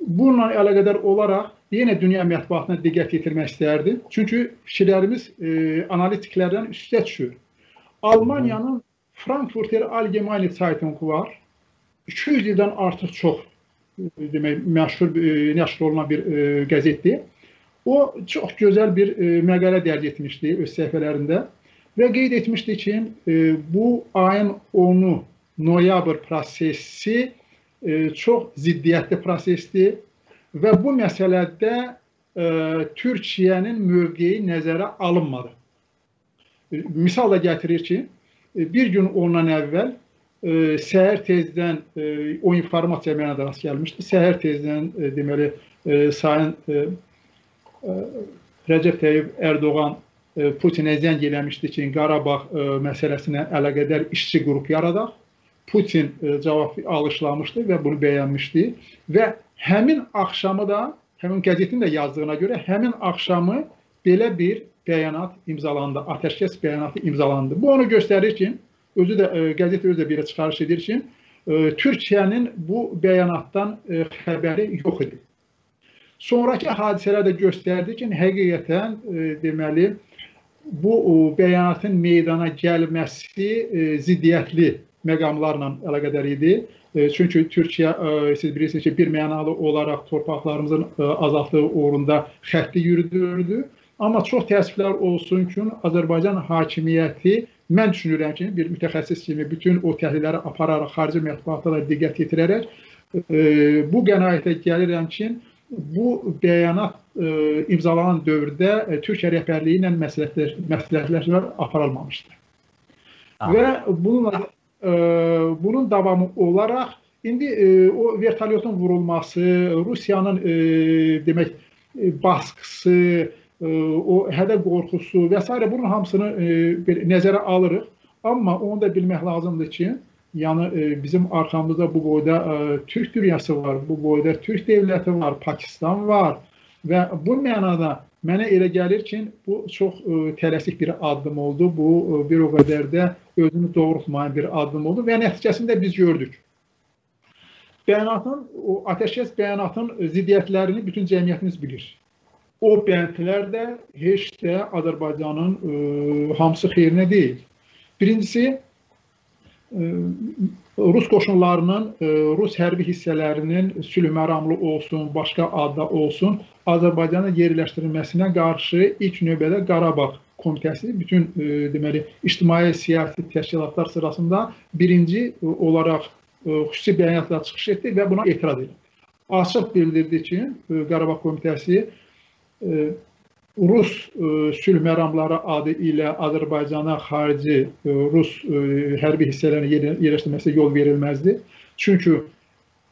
bununla əlaqədar olaraq yenə dünya mətbuatına diqqət yetirmək istərdim. Çünki fikirlərimiz e, analitiklərdən üstə düşür. Almaniyanın Frankfurter Allgemeine Zeitung var. 200 ildən artıq çox e, demək məşhur e, nəşr olunan bir e, qəzetdir. O çox gözəl bir e, məqalə dərc etmişdi öz səhifələrində və qeyd etmişdi ki, e, bu ayın 10-u noyabr prosesi çox ziddiyyətli prosesdir və bu məsələdə e, Türkiyənin mövqeyi nəzərə alınmadı. E, misal da gətirir ki, e, bir gün ondan əvvəl e, səhər tezdən e, o informasiya mənə də rast gəlmişdi. Səhər tezdən e, deməli e, sayın e, e, Rəcəb Təyyib Ərdoğan e, Putinə zəng eləmişdi ki, Qarabağ e, məsələsinə əlaqədar işçi qrup yaradaq. Putin e, cavab alışlamışdı və bunu bəyənmişdi və həmin axşamı da həmin qəzetin də yazdığına görə həmin axşamı belə bir bəyanat imzalandı, atəşkəs bəyanatı imzalandı. Bu onu göstərir ki, özü də e, qəzet özü də belə çıxarış edir ki, e, Türkiyənin bu bəyanatdan xəbəri yox idi. Sonrakı hadisələr də göstərdi ki, həqiqətən deməli bu bəyanatın meydana gəlməsi ziddiyyətli məqamlarla əlaqədar idi. E, çünki Türkiyə e, siz bilirsiniz ki, bir mənalı olaraq torpaqlarımızın e, azaltdığı uğrunda xətti yürüdürdü. Amma çox təəssüflər olsun ki, Azərbaycan hakimiyyəti mən düşünürəm ki, bir mütəxəssis kimi bütün o təhlilləri apararaq xarici mətbuatlara diqqət yetirərək bu qənaətə gəlirəm ki, bu bəyanat imzalanan dövrdə Türkiyə rəhbərliyi ilə məsləhətləşmələr aparılmamışdı. Və bununla bunun davamı olaraq indi e, o vertolyotun vurulması, Rusiyanın e, demək e, baskısı, o hədə qorxusu və s. bunun hamısını nəzərə alırıq. Amma onu da bilmək lazımdır ki, yəni bizim arxamızda bu boyda Türk dünyası var, bu boyda Türk dövləti var, Pakistan var və bu mənada Mənə elə gəlir ki, bu çox ə, e, tələsik bir addım oldu. Bu ə, e, bir o qədər də özünü doğrultmayan bir addım oldu və nəticəsində biz gördük. Bəyanatın, o atəşkəs bəyanatın ziddiyyətlərini bütün cəmiyyətimiz bilir. O bəndlər də heç də Azərbaycanın ə, e, hamısı xeyrinə deyil. Birincisi, ə, Rus qoşunlarının, Rus hərbi hissələrinin sülh məramlı olsun, başqa adda olsun, Azərbaycana yerləşdirilməsinə qarşı ilk növbədə Qarabağ komitəsi bütün e, deməli ictimai siyasi təşkilatlar sırasında birinci e, olaraq e, xüsusi bəyanatla çıxış etdi və buna etiraz etdi. Açıq bildirdi ki, e, Qarabağ komitəsi e, Rus e, sülh məramları adı ilə Azərbaycana xarici e, Rus e, hərbi hissələrin yerləşdirilməsinə yol verilməzdi. Çünki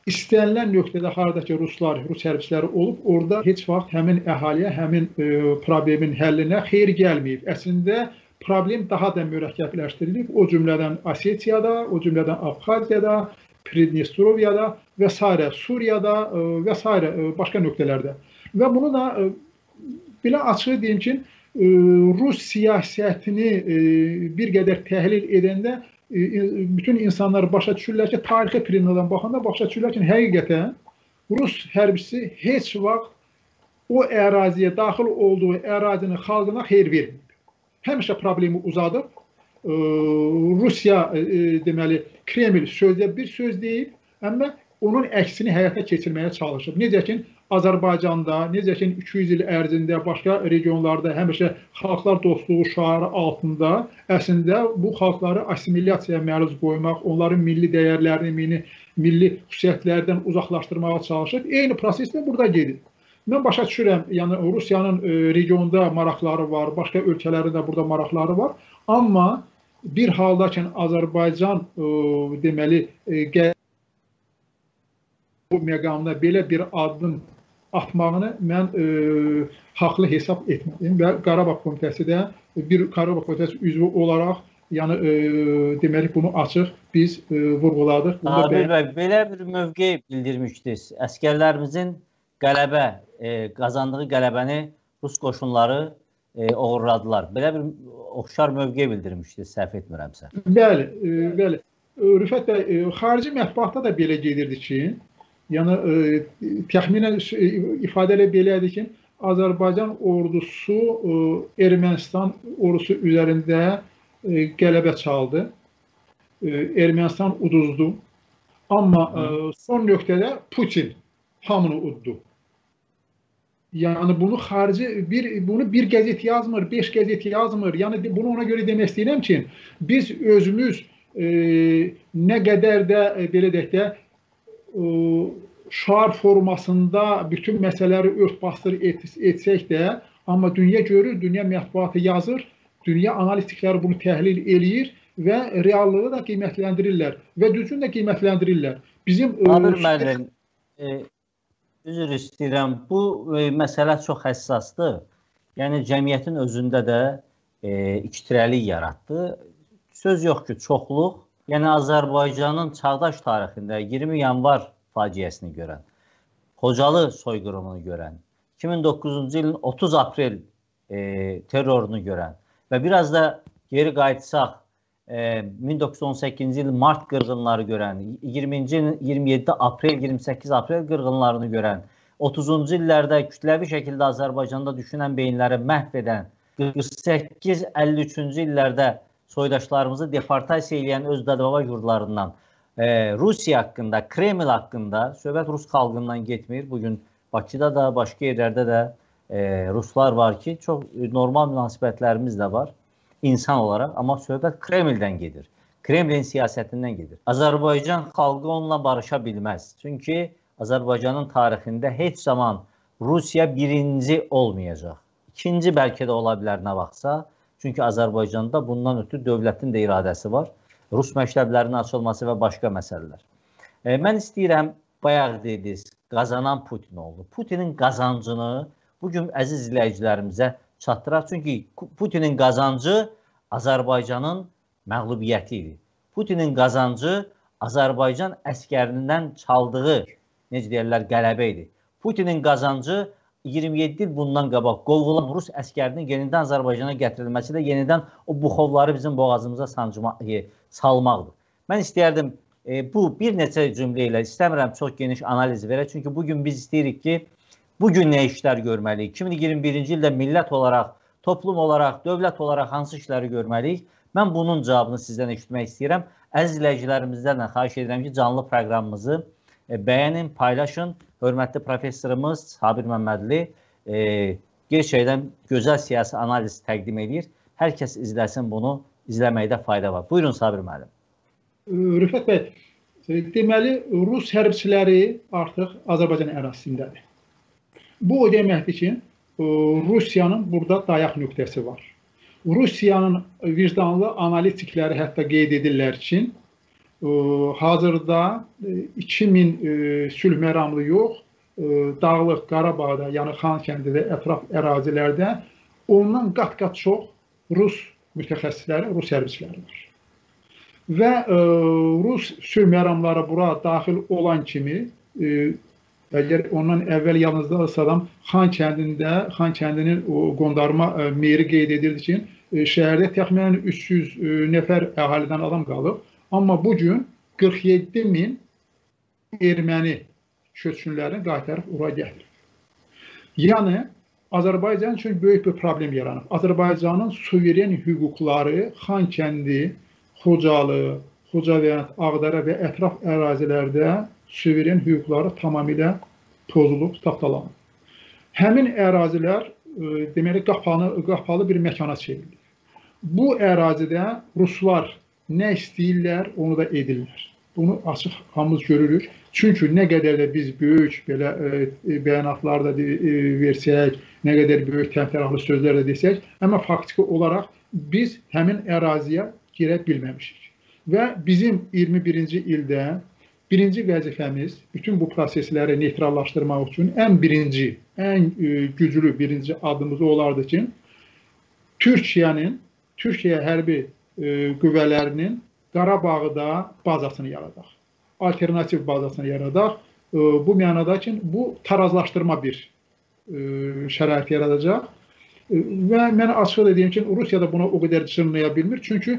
istənilən nöqtədə haradakı ruslar, rus hərbçiləri olub, orada heç vaxt həmin əhaliyə, həmin problemin həllinə xeyir gəlməyib. Əslində problem daha da mürəkkəbləşdirilib. O cümlədən Osetiyada, o cümlədən Abxaziyada, Pridnestroviyada və s. Suriyada və s. Başqa nöqtələrdə. Və bunu da belə açıq deyim ki, e, Rus siyasətini e, bir qədər təhlil edəndə bütün insanlar başa düşürlər ki, tarixi prinsipindən baxanda başa düşürlər ki, həqiqətən Rus hərbçisi heç vaxt o əraziyə daxil olduğu ərazinin xalqına xeyir verməyib. Həmişə problemi uzadıb, Rusiya deməli Kreml sözdə bir söz deyib, amma onun əksini həyata keçirməyə çalışıb. Necə ki, Azərbaycanda, necə ki 200 il ərzində başqa regionlarda həmişə xalqlar dostluğu şüarı altında əslində bu xalqları assimilyasiyaya məruz qoymaq, onların milli dəyərlərini, milli, milli xüsusiyyətlərdən uzaqlaşdırmağa çalışır. Eyni proses də burada gedir. Mən başa düşürəm, yəni Rusiyanın e, regionda maraqları var, başqa ölkələrin də burada maraqları var, amma bir halda ki Azərbaycan e, deməli e, bu məqamda belə bir addım atmağını mən e, haqlı hesab etmədim və Qarabağ komitəsi də bir Qarabağ komitəsi üzvü olaraq yəni e, deməli bunu açıq biz e, vurğuladıq. Adil bəy, belə bir mövqe bildirmişdiniz. Əskərlərimizin qələbə e, qazandığı qələbəni Rus qoşunları e, oğurladılar. Belə bir oxşar mövqe bildirmişdi, səhv etmirəmsə. Bəli, e, bəli. Rüfət bəy, e, xarici mətbuatda da belə gedirdi ki, yəni e, təxminən e, ifadə elə belədir ki, Azərbaycan ordusu e, Ermənistan ordusu üzərində e, qələbə çaldı. E, Ermənistan uduzdu. Amma e, son nöqtədə Putin hamını uddu. Yəni bunu xarici bir bunu bir qəzet yazmır, 5 qəzet yazmır. Yəni bunu ona görə demək istəyirəm ki, biz özümüz e, nə qədər də e, belə deyək də şar formasında bütün məsələləri ört-basdır et, etsək də, amma dünya görür, dünya mətbuatı yazır, dünya analitikləri bunu təhlil eləyir və reallığı da qiymətləndirirlər və düzgün də qiymətləndirirlər. Bizim Amir müəllim, e, Üzr istəyirəm. Bu e, məsələ çox həssasdır. Yəni cəmiyyətin özündə də e, ikitirəlik yaratdı. Söz yox ki, çoxluq. Yəni Azərbaycanın çağdaş tarixində 20 yanvar faciəsini görən, Xocalı soyqırımını görən, 2009-cu ilin 30 aprel e, terrorunu görən və biraz da geri qayıtsaq 1918-ci il mart qırğınları görən, 20-ci il 27 aprel, 28 aprel qırğınlarını görən, 30-cu illərdə kütləvi şəkildə Azərbaycanda düşünən beyinləri məhv edən, 48-53-cü illərdə soydaşlarımızı deportasiya edən öz dədəbaba yurdlarından e, Rusiya haqqında, Kreml haqqında söhbət Rus xalqından getmir. Bu gün Bakıda da, başqa yerlərdə də e, Ruslar var ki, çox normal münasibətlərimiz də var insan olaraq, amma söhbət Kremldən gedir. Kremlin siyasətindən gedir. Azərbaycan xalqı onunla barışa bilməz. Çünki Azərbaycanın tarixində heç zaman Rusiya birinci olmayacaq. İkinci bəlkə də ola bilər nə vaxtsa. Çünki Azərbaycanda bundan ötürü dövlətin də iradəsi var. Rus məktəblərinin açılması və başqa məsələlər. E, mən istəyirəm, bayaq dediniz, qazanan Putin oldu. Putinin qazancını bu gün əziz izləyicilərimizə çatdıraq. Çünki Putinin qazancı Azərbaycanın məğlubiyyəti idi. Putinin qazancı Azərbaycan əskərindən çaldığı, necə deyirlər, qələbə idi. Putinin qazancı 27 il bundan qabaq qovğulan Rus əskərinin yenidən Azərbaycana gətirilməsi də yenidən o buxovları bizim boğazımıza sancma, e, salmaqdır. Mən istəyərdim e, bu bir neçə cümlə ilə istəmirəm çox geniş analiz verə, çünki bu gün biz istəyirik ki, Bu gün nə işlər görməliyik? 2021-ci ildə millət olaraq, toplum olaraq, dövlət olaraq hansı işləri görməliyik? Mən bunun cavabını sizdən eşitmək istəyirəm. Əziz izləyicilərimizdən də xahiş edirəm ki, canlı proqramımızı bəyənin, paylaşın. Hörmətli professorumuz Sabir Məmmədli e, gerçəkdən gözəl siyasi analiz təqdim edir. Hər kəs izləsin bunu, izləməkdə fayda var. Buyurun Sabir müəllim. Rüfət bəy, deməli Rus hərbçiləri artıq Azərbaycan ərazisindədir. Bu o deməkdir ki, e, Rusiyanın burada dayaq nöqtəsi var. Rusiyanın vicdanlı analitikləri hətta qeyd edirlər ki, e, hazırda 2000 e, sülh məramlı yox, Dağlıq Qarabağda, yəni Xankəndidə, ətraf ərazilərdə ondan qat-qat çox Rus mütəxəssisləri, Rus hərbçiləri var. Və ə, Rus sülh məramları bura daxil olan kimi ə, Əgər ondan əvvəl yalnızca Saddam Xan kəndində, Xan kəndinin o qondarma ə, e, meri qeyd edirdi ki, ə, e, şəhərdə təxminən 300 ə, e, nəfər əhalidən adam qalıb. Amma bu gün 47 min erməni köçkünlərini qaytarıb ora gətirib. Yəni Azərbaycan üçün böyük bir problem yaranıb. Azərbaycanın suveren hüquqları Xankəndi, Xocalı, Xocavənd, Ağdərə və ətraf ərazilərdə suveren hüquqları tamamilə pozulub, tapdalanıb. Həmin ərazilər e, deməli qapalı, qapalı bir məkana çevrilir. Bu ərazidə ruslar nə istəyirlər, onu da edirlər. Bunu açıq hamımız görürük. Çünki nə qədər də biz böyük belə e, bəyanatlar da e, versək, nə qədər böyük təmtəraqlı sözlər də desək, amma faktiki olaraq biz həmin əraziyə girə bilməmişik. Və bizim 21-ci ildə Birinci vəzifəmiz bütün bu prosesləri neytrallaşdırmaq üçün ən birinci, ən e, güclü birinci addımımız olardı ki, Türkiyənin, Türkiyə hərbi e, qüvvələrinin Qarabağda bazasını yaradaq. Alternativ bazasını yaradaq. bu mənada ki, bu tarazlaşdırma bir şərait yaradacaq. Və mən açıq deyim ki, Rusiya da buna o qədər cırnaya bilmir. Çünki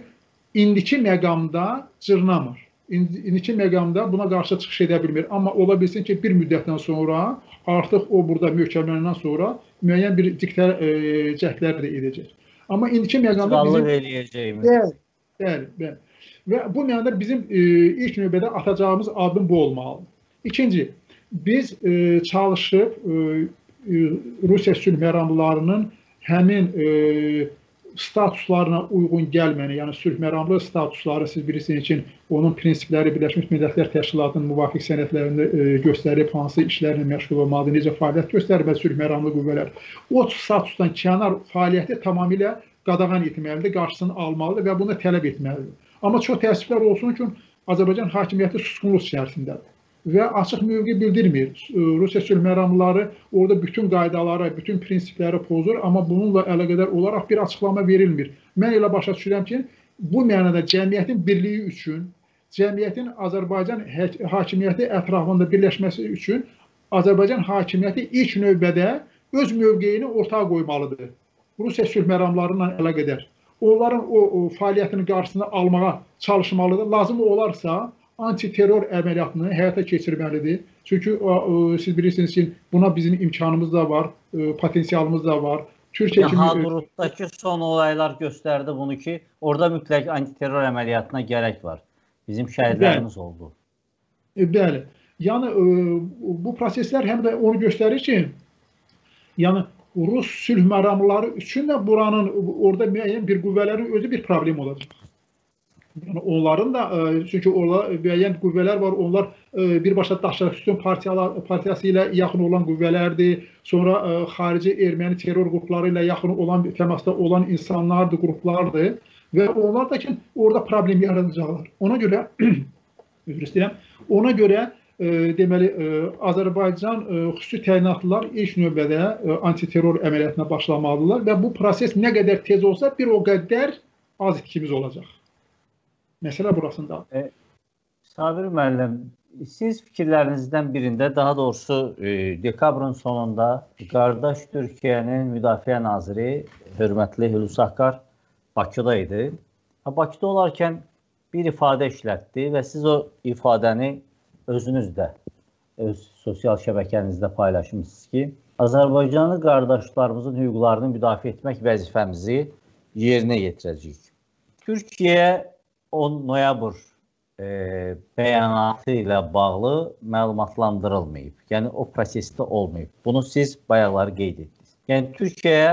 indiki məqamda cırnamır. İndiki məqamda buna qarşı çıxış edə bilmir. Amma ola bilsin ki, bir müddətdən sonra artıq o burada möhkəmlənəndən sonra müəyyən bir diktə e, cəhdlər də edəcək. Amma indiki məqamda bizim eləyəcəyimiz. Bəli, bəli, bəli. Və bu mənada bizim e, ilk növbədə atacağımız addım bu olmalıdır. İkinci, biz e, çalışıb e, e, Rusiya sülh məramlarının həmin e, statuslarına uyğun gəlməyəni, yəni sülh məramlı statusları siz bilirsiniz ki, onun prinsipləri Birləşmiş Millətlər Təşkilatının müvafiq sənədlərində e, göstərib hansı işlərlə məşğul olmalıdır, necə fəaliyyət göstərib sülh məramlı qüvvələr. O statusdan kənar fəaliyyəti tamamilə qadağan etməlidir, qarşısını almalıdır və bunu tələb etməlidir. Amma çox təəssüflər olsun ki, Azərbaycan hakimiyyəti susqunluq içərisindədir və açıq mövqe bildirmir. Rusiya sülh məramlıları orada bütün qaydaları, bütün prinsipləri pozur, amma bununla əlaqədar olaraq bir açıqlama verilmir. Mən elə başa düşürəm ki, bu mənada cəmiyyətin birliyi üçün, cəmiyyətin Azərbaycan hakimiyyəti ətrafında birləşməsi üçün Azərbaycan hakimiyyəti ilk növbədə öz mövqeyini ortaya qoymalıdır. Rusiya sülh məramları ilə əlaqədar. Onların o, o fəaliyyətinin qarşısını almağa çalışmalıdır. Lazım olarsa antiterror əməliyyatını həyata keçirməlidir. Çünki siz bilirsiniz ki, buna bizim imkanımız da var, potensialımız da var. Türkiyə kimi Hadrutdakı son olaylar göstərdi bunu ki, orada mütləq antiterror əməliyyatına gərək var. Bizim şəhidlərimiz oldu. E, bəli. Yəni bu proseslər həm də onu göstərir ki, yəni Rus sülh məramları üçün də buranın orada müəyyən bir qüvvələrin özü bir problem olacaq. Yəni onların da e, çünki orada müəyyən qüvvələr var. Onlar e, birbaşa Daşaküstün partiyalar partiyası ilə yaxın olan qüvvələrdir. Sonra e, xarici erməni terror qrupları ilə yaxın olan təmasda olan insanlardır, qruplardır və onlar da ki orada problem yaradacaqlar. Ona görə üzr istəyirəm. Ona görə deməli Azərbaycan xüsusi təyinatlılar ilk növbədə antiterror əməliyyatına başlamalıdırlar və bu proses nə qədər tez olsa bir o qədər az itkimiz olacaq. Məsələ burasındadır. E, Sabir müəllim, siz fikirlərinizdən birində, daha doğrusu e, dekabrın sonunda qardaş Türkiyənin müdafiə naziri hörmətli Hulusi Akar Bakıda idi. Bakıda olarkən bir ifadə işlətdi və siz o ifadəni özünüz də öz sosial şəbəkənizdə paylaşmısınız ki, Azərbaycanlı qardaşlarımızın hüquqlarını müdafiə etmək vəzifəmizi yerinə yetirəcəyik. Türkiyə 10 noyabr e, bəyanatı ilə bağlı məlumatlandırılmayıb. Yəni o prosesdə olmayıb. Bunu siz bayaqları qeyd etdiniz. Yəni Türkiyə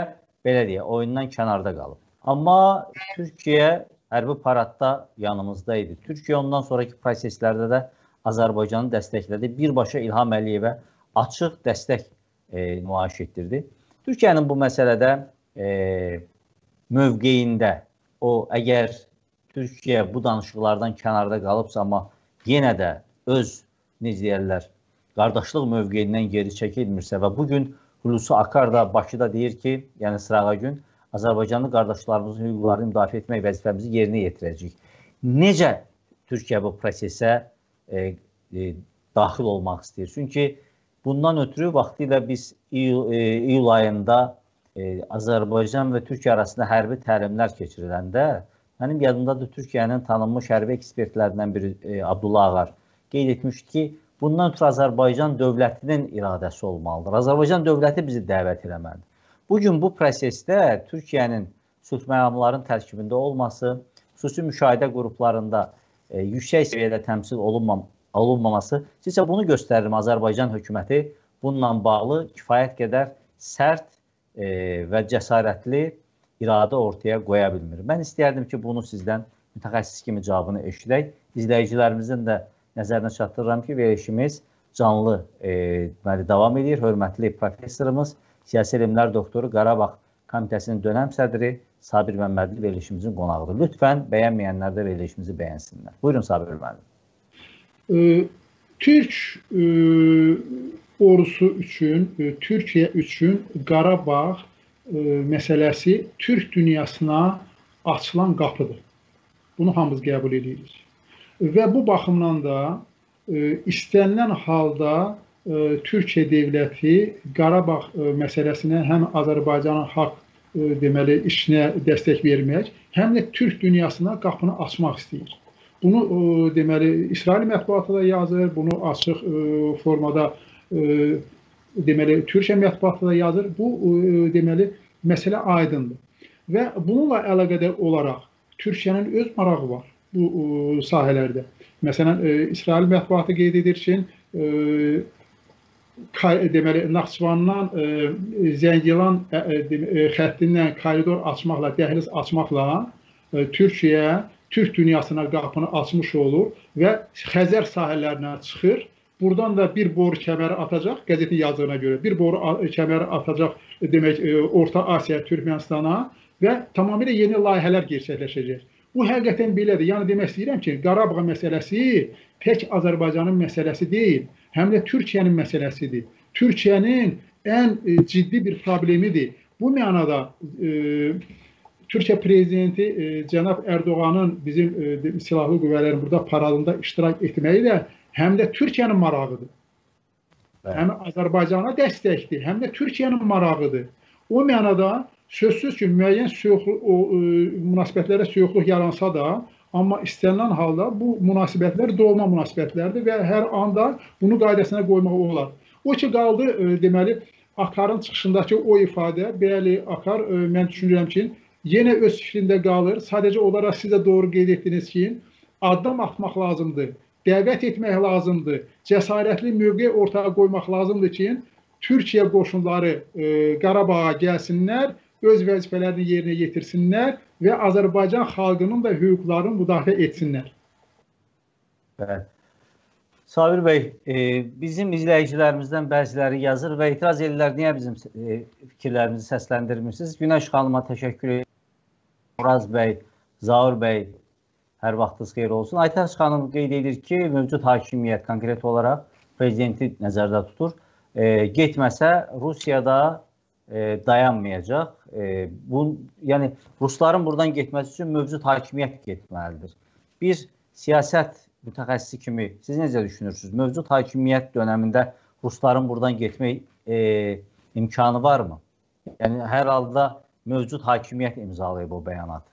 belə deyə oyundan kənarda qalıb. Amma Türkiyə hərbi paradda yanımızda idi. Türkiyə ondan sonraki proseslərdə də Azərbaycanı dəstəklədi. Birbaşa İlham Əliyevə açıq dəstək e, nümayiş etdirdi. Türkiyənin bu məsələdə e, mövqeyində o əgər Türkiyə bu danışıqlardan kənarda qalıbsa, amma yenə də öz necə deyirlər, qardaşlıq mövqeyindən geri çəkilmirsə və bu gün Hulusi Akar da Bakıda deyir ki, yəni sırağa gün Azərbaycanlı qardaşlarımızın hüquqlarını müdafiə etmək vəzifəmizi yerinə yetirəcəyik. Necə Türkiyə bu prosesə e, e, daxil olmaq istəyir? Çünki bundan ötürü vaxtilə biz iyul, e, iyul ayında e, Azərbaycan və Türkiyə arasında hərbi təlimlər keçiriləndə Mənim yadımdadır Türkiyənin tanınmış hərbi ekspertlərindən biri e, Abdullah Ağar qeyd etmişdi ki, bundan ötürü Azərbaycan dövlətinin iradəsi olmalıdır. Azərbaycan dövləti bizi dəvət eləməlidir. Bu gün bu prosesdə Türkiyənin sülh məramlarının tərkibində olması, xüsusi müşahidə qruplarında e, yüksək səviyyədə təmsil olunmam olunmaması sizcə bunu göstərir Azərbaycan hökuməti bununla bağlı kifayət qədər sərt e, və cəsarətli iradə ortaya qoya bilmir. Mən istərdim ki, bunu sizdən mütəxəssis kimi cavabını eşidək. İzləyicilərimizin də nəzərinə çatdırıram ki, verilişimiz canlı e, deməli davam edir. Hörmətli professorumuz, siyasi elmlər doktoru Qarabağ Komitəsinin dönəm sədri Sabir Məmmədli verilişimizin qonağıdır. Lütfən bəyənməyənlər də verilişimizi bəyənsinlər. Buyurun Sabir müəllim. E, Türk e, ordusu üçün, e, Türkiyə üçün Qarabağ məsələsi türk dünyasına açılan qapıdır. Bunu hamımız qəbul edirik. Və bu baxımdan da istənilən halda Türkiyə dövləti Qarabağ məsələsinə həm Azərbaycanın haqq deməli işinə dəstək vermək, həm də türk dünyasına qapını açmaq istəyir. Bunu deməli İsrail mətbuatı da yazır, bunu açıq formada deməli Türkiyə mətbuatı da yazır. Bu deməli məsələ aydındır. Və bununla əlaqədar olaraq Türkiyənin öz marağı var bu sahələrdə. Məsələn, İsrail mətbuatı qeyd edir ki, deməli Naxçıvandan e, Zəngilan e, e, xəttindən koridor açmaqla, dəhliz açmaqla e, Türkiyə Türk dünyasına qapını açmış olur və Xəzər sahələrinə çıxır. Buradan da bir boru kəməri atacaq, qəzetin yazdığına görə bir boru kəməri atacaq demək Orta Asiya, Türkmənistana və tamamilə yeni layihələr gerçəkləşəcək. Bu həqiqətən belədir. Yəni demək istəyirəm ki, Qarabağ məsələsi tək Azərbaycanın məsələsi deyil həm də Türkiyənin məsələsidir. Türkiyənin ən e, ciddi bir problemidir. Bu mənada e, Türkiyə prezidenti e, cənab Ərdoğanın bizim e, silahlı qüvvələrin burada paradında iştirak etməyi də həm də Türkiyənin marağıdır. Bəli. Həm Azərbaycana dəstəkdir, həm də Türkiyənin marağıdır. O mənada sözsüz ki, müəyyən soyuqluq, o, e, münasibətlərə soyuqluq yaransa da, Amma istənilən halda bu münasibətlər doğma münasibətlərdir və hər anda bunu qaydasına qoymaq olar. O ki qaldı e, deməli Akarın çıxışındakı o ifadə, bəli, Akar e, mən düşünürəm ki, yenə öz fikrində qalır. Sadəcə olaraq siz də doğru qeyd etdiniz ki, addım atmaq lazımdır, dəvət etmək lazımdır, cəsarətli mövqe ortaya qoymaq lazımdır ki, Türkiyə qoşunları e, Qarabağa gəlsinlər öz vəzifələrini yerinə yetirsinlər və Azərbaycan xalqının da hüquqlarını müdafiə etsinlər. Bəli. Sabir bəy, e, bizim izləyicilərimizdən bəziləri yazır və etiraz edirlər, niyə bizim e, fikirlərimizi səsləndirmirsiniz? Günəş xanıma təşəkkür edirəm. Muraz bəy, Zaur bəy, hər vaxtınız xeyir olsun. Aytaş xanım qeyd edir ki, mövcud hakimiyyət konkret olaraq prezidenti nəzərdə tutur. E, getməsə Rusiyada e, dayanmayacaq. E, bu yəni rusların buradan getməsi üçün mövcud hakimiyyət getməlidir. Bir siyasət mütəxəssisi kimi siz necə düşünürsüz? Mövcud hakimiyyət dövründə rusların buradan getmək e, imkanı varmı? Yəni hər halda mövcud hakimiyyət imzalayıb o bəyanatı.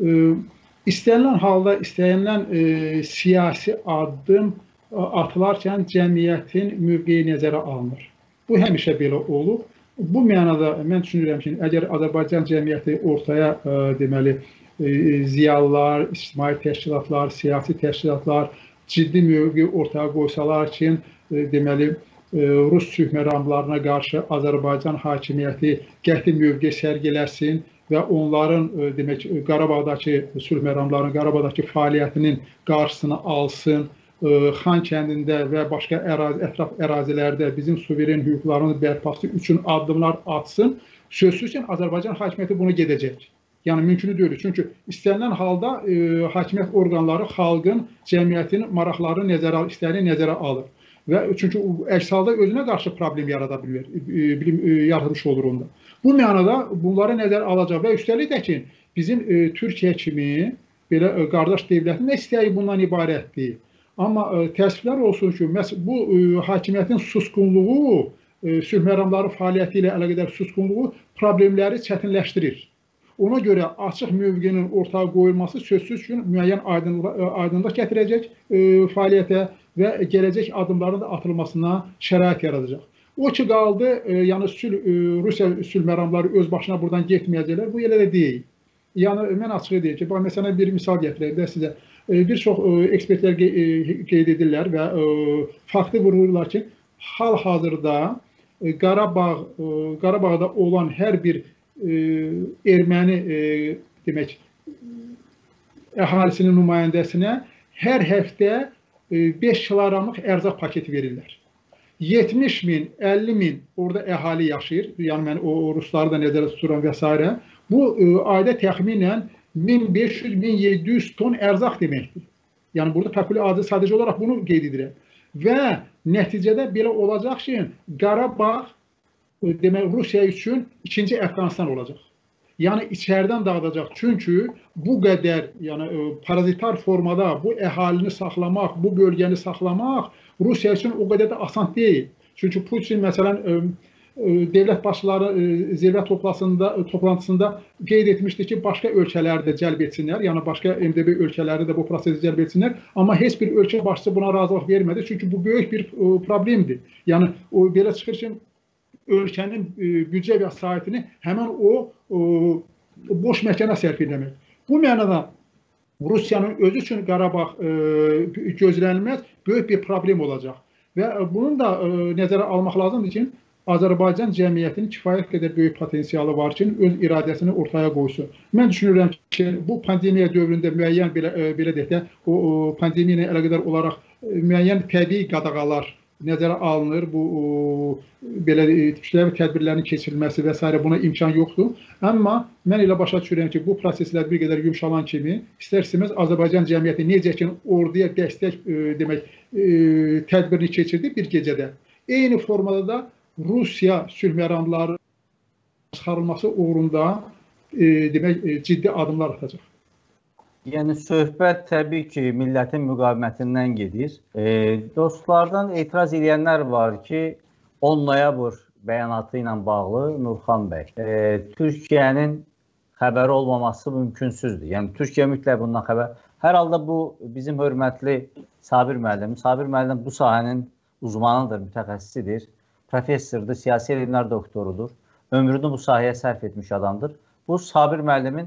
E, istənilən halda istənilən e, siyasi addım atılarkən cəmiyyətin mövqeyi nəzərə alınır. Bu həmişə belə olub. Bu mənada mən düşünürəm ki, əgər Azərbaycan cəmiyyəti ortaya e, deməli e, ziyalılar, ictimai təşkilatlar, siyasi təşkilatlar ciddi mövqe ortaya qoysalar ki, e, deməli ə, Rus sülh məramlarına qarşı Azərbaycan hakimiyyəti qəti mövqe sərgiləsin və onların ə, demək Qarabağdakı sülh məramlarının Qarabağdakı fəaliyyətinin qarşısını alsın Xan kəndində və başqa ərazi, ətraf ərazilərdə bizim suveren hüquqlarının bərpası üçün addımlar atsın, sözsüz ki, Azərbaycan hakimiyyəti bunu gedəcək. Yəni mümkün deyil. Çünki istənilən halda e, hakimiyyət orqanları xalqın, cəmiyyətin maraqlarını nəzərə, istəyini nəzərə alır. Və çünki əks halda özünə qarşı problem yarada bilər, e, bilim e, yaratmış olur onda. Bu mənada bunları nəzərə alacaq və üstəlik də ki, bizim e, Türkiyə kimi belə e, qardaş dövlətin nə istəyi bundan ibarətdir. Amma e, təəssüflər olsun ki, məhz bu e, hakimiyyətin susqunluğu, e, sülh məramları fəaliyyəti ilə əlaqədar susqunluğu problemləri çətinləşdirir. Ona görə açıq mövqenin ortaya qoyulması sözsüz ki, müəyyən aydınlıq, aydınlıq gətirəcək ə, fəaliyyətə və gələcək addımların da atılmasına şərait yaradacaq. O ki qaldı, ə, yəni sülh, ə, Rusiya sülh məramları öz başına buradan getməyəcəklər. Bu elə də deyil. Yəni mən açıq deyim ki, bax məsələn bir misal gətirək də sizə. E, bir çox e, ekspertlər e, qeyd edirlər və faktı vurğulayırlar ki, hal-hazırda Qarabağ Qarabağda olan hər bir erməni demək əhalisinin nümayəndəsinə hər həftə 5 kilogramlıq ərzaq paketi verirlər. 70 min, 50 min orada əhali yaşayır. Yəni mən o, o rusları da nəzərə tuturam və s. Bu ayda təxminən 1500-1700 ton ərzaq deməkdir. Yəni burada populyar adı sadəcə olaraq bunu qeyd edirəm. Və nəticədə belə olacaq ki, Qarabağ demək Rusiya üçün ikinci Əfqanistan olacaq. Yəni içəridən dağıdacaq. Çünki bu qədər, yəni ə, parazitar formada bu əhalini saxlamaq, bu bölgəni saxlamaq Rusiya üçün o qədər də asan deyil. Çünki Putin məsələn ə, ə, dövlət başçıları zirvə toplantısında toplantısında qeyd etmişdi ki, başqa ölkələri də cəlb etsinlər, yəni başqa MDB ölkələri də bu prosesi cəlb etsinlər, amma heç bir ölkə başçısı buna razılıq vermədi, çünki bu böyük bir problemdir. Yəni o belə çıxır ki, ölkənin e, büdcə vəsaitini həmin o, o boş məkana sərf etmək. Bu mənada Rusiyanın özü üçün Qarabağ e, gözlənilməz böyük bir problem olacaq. Və bunun da e, nəzərə almaq lazımdır ki, Azərbaycan cəmiyyətinin kifayət qədər böyük potensialı var ki, öz iradəsini ortaya qoysun. Mən düşünürəm ki, bu pandemiya dövründə müəyyən belə belə deyək də, o, o pandemiya ilə əlaqədar olaraq müəyyən təbii qadağalar nəzərə alınır. Bu belə kütləvi tədbirlərin keçirilməsi və s. buna imkan yoxdur. Amma mən elə başa düşürəm ki, bu proseslər bir qədər yumşalan kimi istər-istəməz Azərbaycan cəmiyyəti necə ki orduya dəstək e, demək e, tədbirini keçirdi bir gecədə. Eyni formada da Rusiya sülh məramları çıxarılması uğrunda e, demək e, ciddi addımlar atacaq. Yəni söhbət təbii ki, millətin müqavimətindən gedir. E, dostlardan etiraz edənlər var ki, 10 noyabr bəyanatı ilə bağlı Nurxan bəy, e, Türkiyənin xəbəri olmaması mümkünsüzdür. Yəni Türkiyə mütləq bundan xəbər. Hər halda bu bizim hörmətli Sabir müəllim, Sabir müəllim bu sahənin uzmanıdır, mütəxəssisidir, professordur, siyasi elmlər doktorudur. Ömrünü bu sahəyə sərf etmiş adamdır. Bu Sabir müəllimin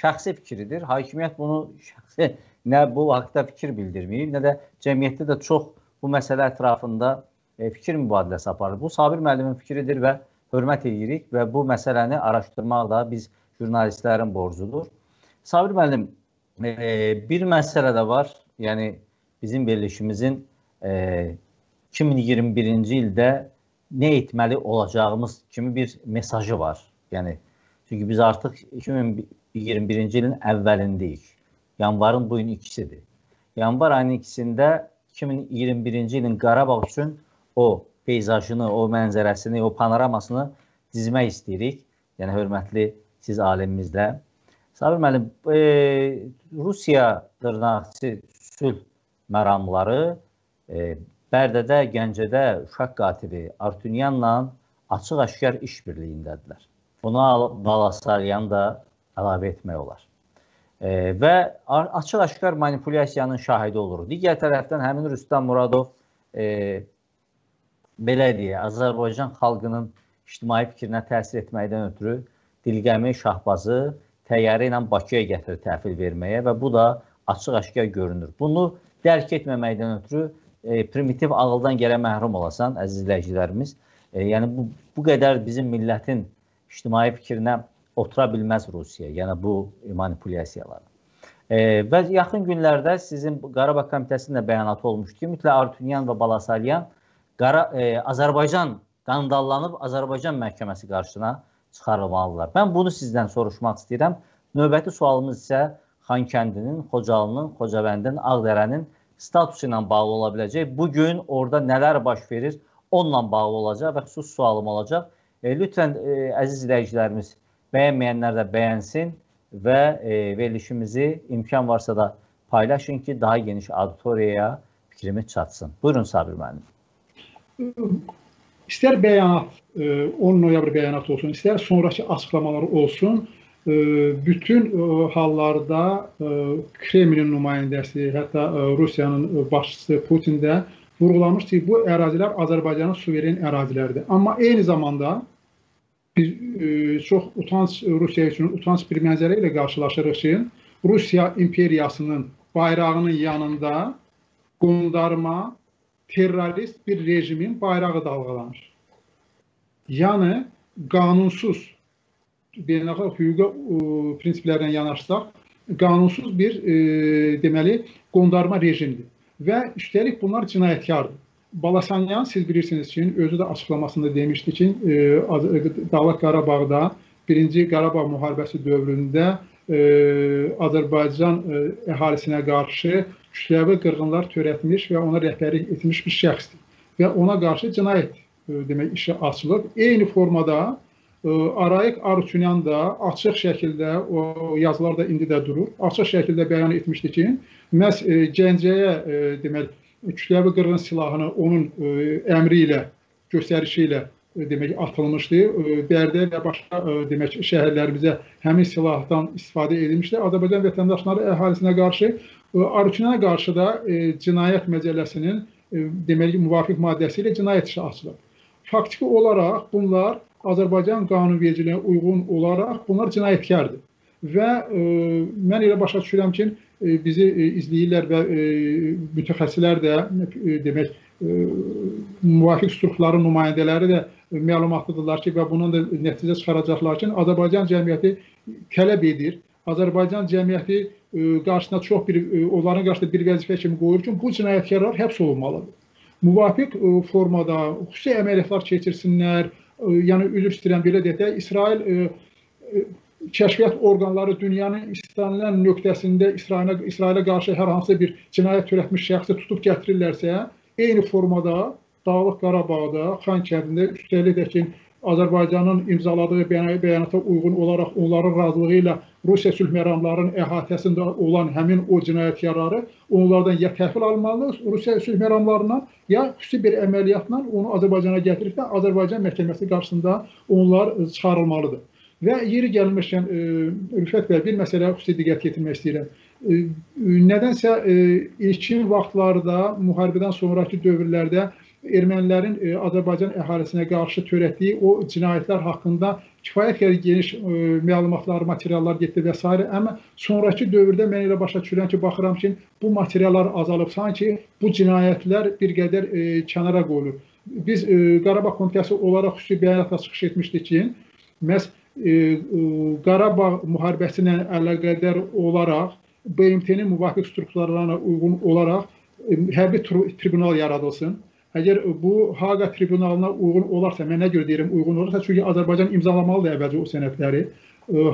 şəxsi fikridir. Hakimiyyət bunu şəxsi nə bu haqda fikir bildirməyib, nə də cəmiyyətdə də çox bu məsələ ətrafında e, fikir mübadiləsi aparır. Bu Sabir müəllimin fikridir və hörmət edirik və bu məsələni araşdırmaq da biz jurnalistlərin borcudur. Sabir müəllim, e, bir məsələ də var. Yəni bizim verilişimizin e, 2021-ci ildə nə etməli olacağımız kimi bir mesajı var. Yəni çünki biz artıq 2000 21-ci ilin əvvəlindəyik. Yanvarın bu gün ikisidir. Yanvar ayının ikisində 2021-ci ilin Qarabağ üçün o peyzajını, o mənzərəsini, o panoramasını dizmək istəyirik. Yəni hörmətli siz alimimizlə. Sabir müəllim, e, Rusiya dırnaqçı sülh məramları e, Bərdədə, Gəncədə uşaq qatili Artunyanla açıq-aşkar işbirliyindədirlər. Buna Balasaryan da əlavə etmək olar. E, və açıq-aşkar manipulyasiyanın şahidi oluruq. Digər tərəfdən həmin Rüstəm Muradov e, belə deyə Azərbaycan xalqının ictimai fikrinə təsir etməkdən ötürü Dilqəmi Şahbazı təyyarə ilə Bakıya gətirib təhvil verməyə və bu da açıq-aşkar görünür. Bunu dərk etməməkdən ötürü e, primitiv ağıldan gələn məhrum olasan, əziz izləyicilərimiz. E, yəni bu bu qədər bizim millətin ictimai fikrinə otura bilməz Rusiya, yəni bu manipulyasiyalar. E, və yaxın günlərdə sizin Qarabağ Komitəsində bəyanatı olmuşdu ki, mütləq Artunyan və Balasalyan Qara e, Azərbaycan qandallanıb Azərbaycan məhkəməsi qarşısına çıxarılmalıdırlar. Mən bunu sizdən soruşmaq istəyirəm. Növbəti sualımız isə Xankəndinin, Xocalının, Xocavəndin, Ağdərənin statusu ilə bağlı ola biləcək. Bu gün orada nələr baş verir, onunla bağlı olacaq və xüsus sualım olacaq. E, lütfən e, əziz izləyicilərimiz Bəyənməyənlər də bəyənsin və e, verilişimizi imkan varsa da paylaşın ki, daha geniş auditoriyaya fikrimiz çatsın. Buyurun Sabir müəllim. İstər bəyanat, 10 e, noyabr bəyanatı olsun, istər sonrakı açıqlamalar olsun, e, bütün e, hallarda Kremlin nümayəndəsi, hətta Rusiyanın başçısı Putin də vurğulamışdı ki, bu ərazilər Azərbaycanın suveren əraziləridir. Amma eyni zamanda biz e, çox utanc Rusiya üçün utanc bir mənzərə ilə qarşılaşırıq ki, Rusiya imperiyasının bayrağının yanında qondarma terrorist bir rejimin bayrağı dalğalanır. Yəni qanunsuz beynəlxalq hüquqa e, prinsiplərinə yanaşsaq, qanunsuz bir e, deməli qondarma rejimdir və üstəlik bunlar cinayətkardır. Balasanyan siz bilirsiniz ki, özü də açıqlamasında demişdi ki, e, Dağlıq Qarabağda birinci Qarabağ müharibəsi dövründə e, Azərbaycan e, əhalisinə qarşı kütləvi qırğınlar törətmiş və ona rəhbərlik etmiş bir şəxsdir və ona qarşı cinayət demək işi açılıb. Eyni formada Arayik Arutyunyan da açıq şəkildə o yazılar da indi də durur. Açıq şəkildə bəyan etmişdi ki, məhz Gəncəyə deməli kütləvi qırğın silahını onun əmri ilə, göstərişi ilə demək atılmışdı. Bərdə və başqa demək şəhərlərimizə həmin silahdan istifadə edilmişdi. Azərbaycan vətəndaşları əhalisinə qarşı Arutyunana qarşı da cinayət məcəlləsinin deməli müvafiq maddəsi ilə cinayət işi açılıb. Faktiki olaraq bunlar Azərbaycan qanunvericiliyinə uyğun olaraq bunlar cinayətkardır. Və e, mən elə başa düşürəm ki, e, bizi e, izləyirlər və e, mütəxəssislər də e, demək e, müvafiq strukturların nümayəndələri də məlumatlıdırlar ki, və bunun da nəticə çıxaracaqlar ki, Azərbaycan cəmiyyəti tələb edir. Azərbaycan cəmiyyəti e, qarşısına çox bir e, onların qarşısında bir vəzifə kimi qoyur ki, bu cinayətkarlar həbs olunmalıdır. Müvafiq e, formada xüsusi əməliyyatlar keçirsinlər, yəni üzr istəyirəm belə deyək də, İsrail ə, ə, kəşfiyyat orqanları dünyanın istənilən nöqtəsində İsrailə İsrailə qarşı hər hansı bir cinayət törətmiş şəxsi tutub gətirirlərsə, eyni formada Dağlıq Qarabağda, Xan kəndində üstəlik də ki, Azərbaycanın imzaladığı bəyanata uyğun olaraq onların razılığı ilə Rusiya sülh məramlarının əhatəsində olan həmin o cinayətkarları onlardan ya təhvil almalıdır Rusiya sülh məramlarından, ya xüsusi bir əməliyyatla onu Azərbaycana gətirib də Azərbaycan məhkəməsi qarşısında onlar çıxarılmalıdır. Və yeri gəlmişkən e, Rüfət bəy bir məsələ xüsusi diqqət yetirmək istəyirəm. E, nədənsə e, ilkin vaxtlarda müharibədən sonrakı dövrlərdə ermənilərin e, Azərbaycan əhalisinə qarşı törətdiyi o cinayətlər haqqında kifayət qədər geniş e, məlumatlar, materiallar getdi və s. Amma sonrakı dövrdə mən elə başa düşürəm ki, baxıram ki, bu materiallar azalıb. Sanki bu cinayətlər bir qədər e, kənara qoyulur. Biz e, Qarabağ Komitəsi olaraq xüsusi bəyanatla çıxış etmişdik ki, məhz e, e, Qarabağ müharibəsi ilə əlaqədar olaraq BMT-nin müvafiq strukturlarına uyğun olaraq e, hərbi tribunal yaradılsın Əgər bu Haqa tribunalına uyğun olarsa, mən nə görə deyirəm uyğun olarsa, çünki Azərbaycan imzalamalıdır əvvəlcə o sənədləri.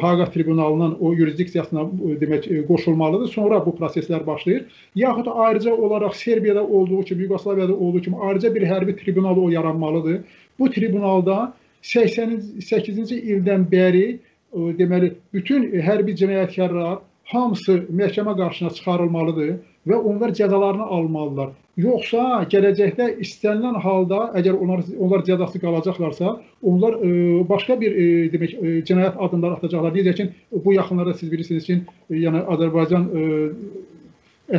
Haqa tribunalının o yurisdiksiyasına demək qoşulmalıdır. Sonra bu proseslər başlayır. Yaxud ayrıca olaraq Serbiyada olduğu kimi, Yugoslaviyada olduğu kimi ayrıca bir hərbi tribunal o yaranmalıdır. Bu tribunalda 88-ci ildən bəri deməli bütün hərbi cinayətkarlar hamısı məhkəmə qarşısına çıxarılmalıdır və onlar cəzalarını almalılar. Yoxsa gələcəkdə istənilən halda əgər onlar onlar cəzası qalacaqlarsa, onlar e, başqa bir e, demək e, cinayət addımları atacaqlar. Deyəcək ki, bu yaxınlarda siz bilirsiniz ki, yəni Azərbaycan ə,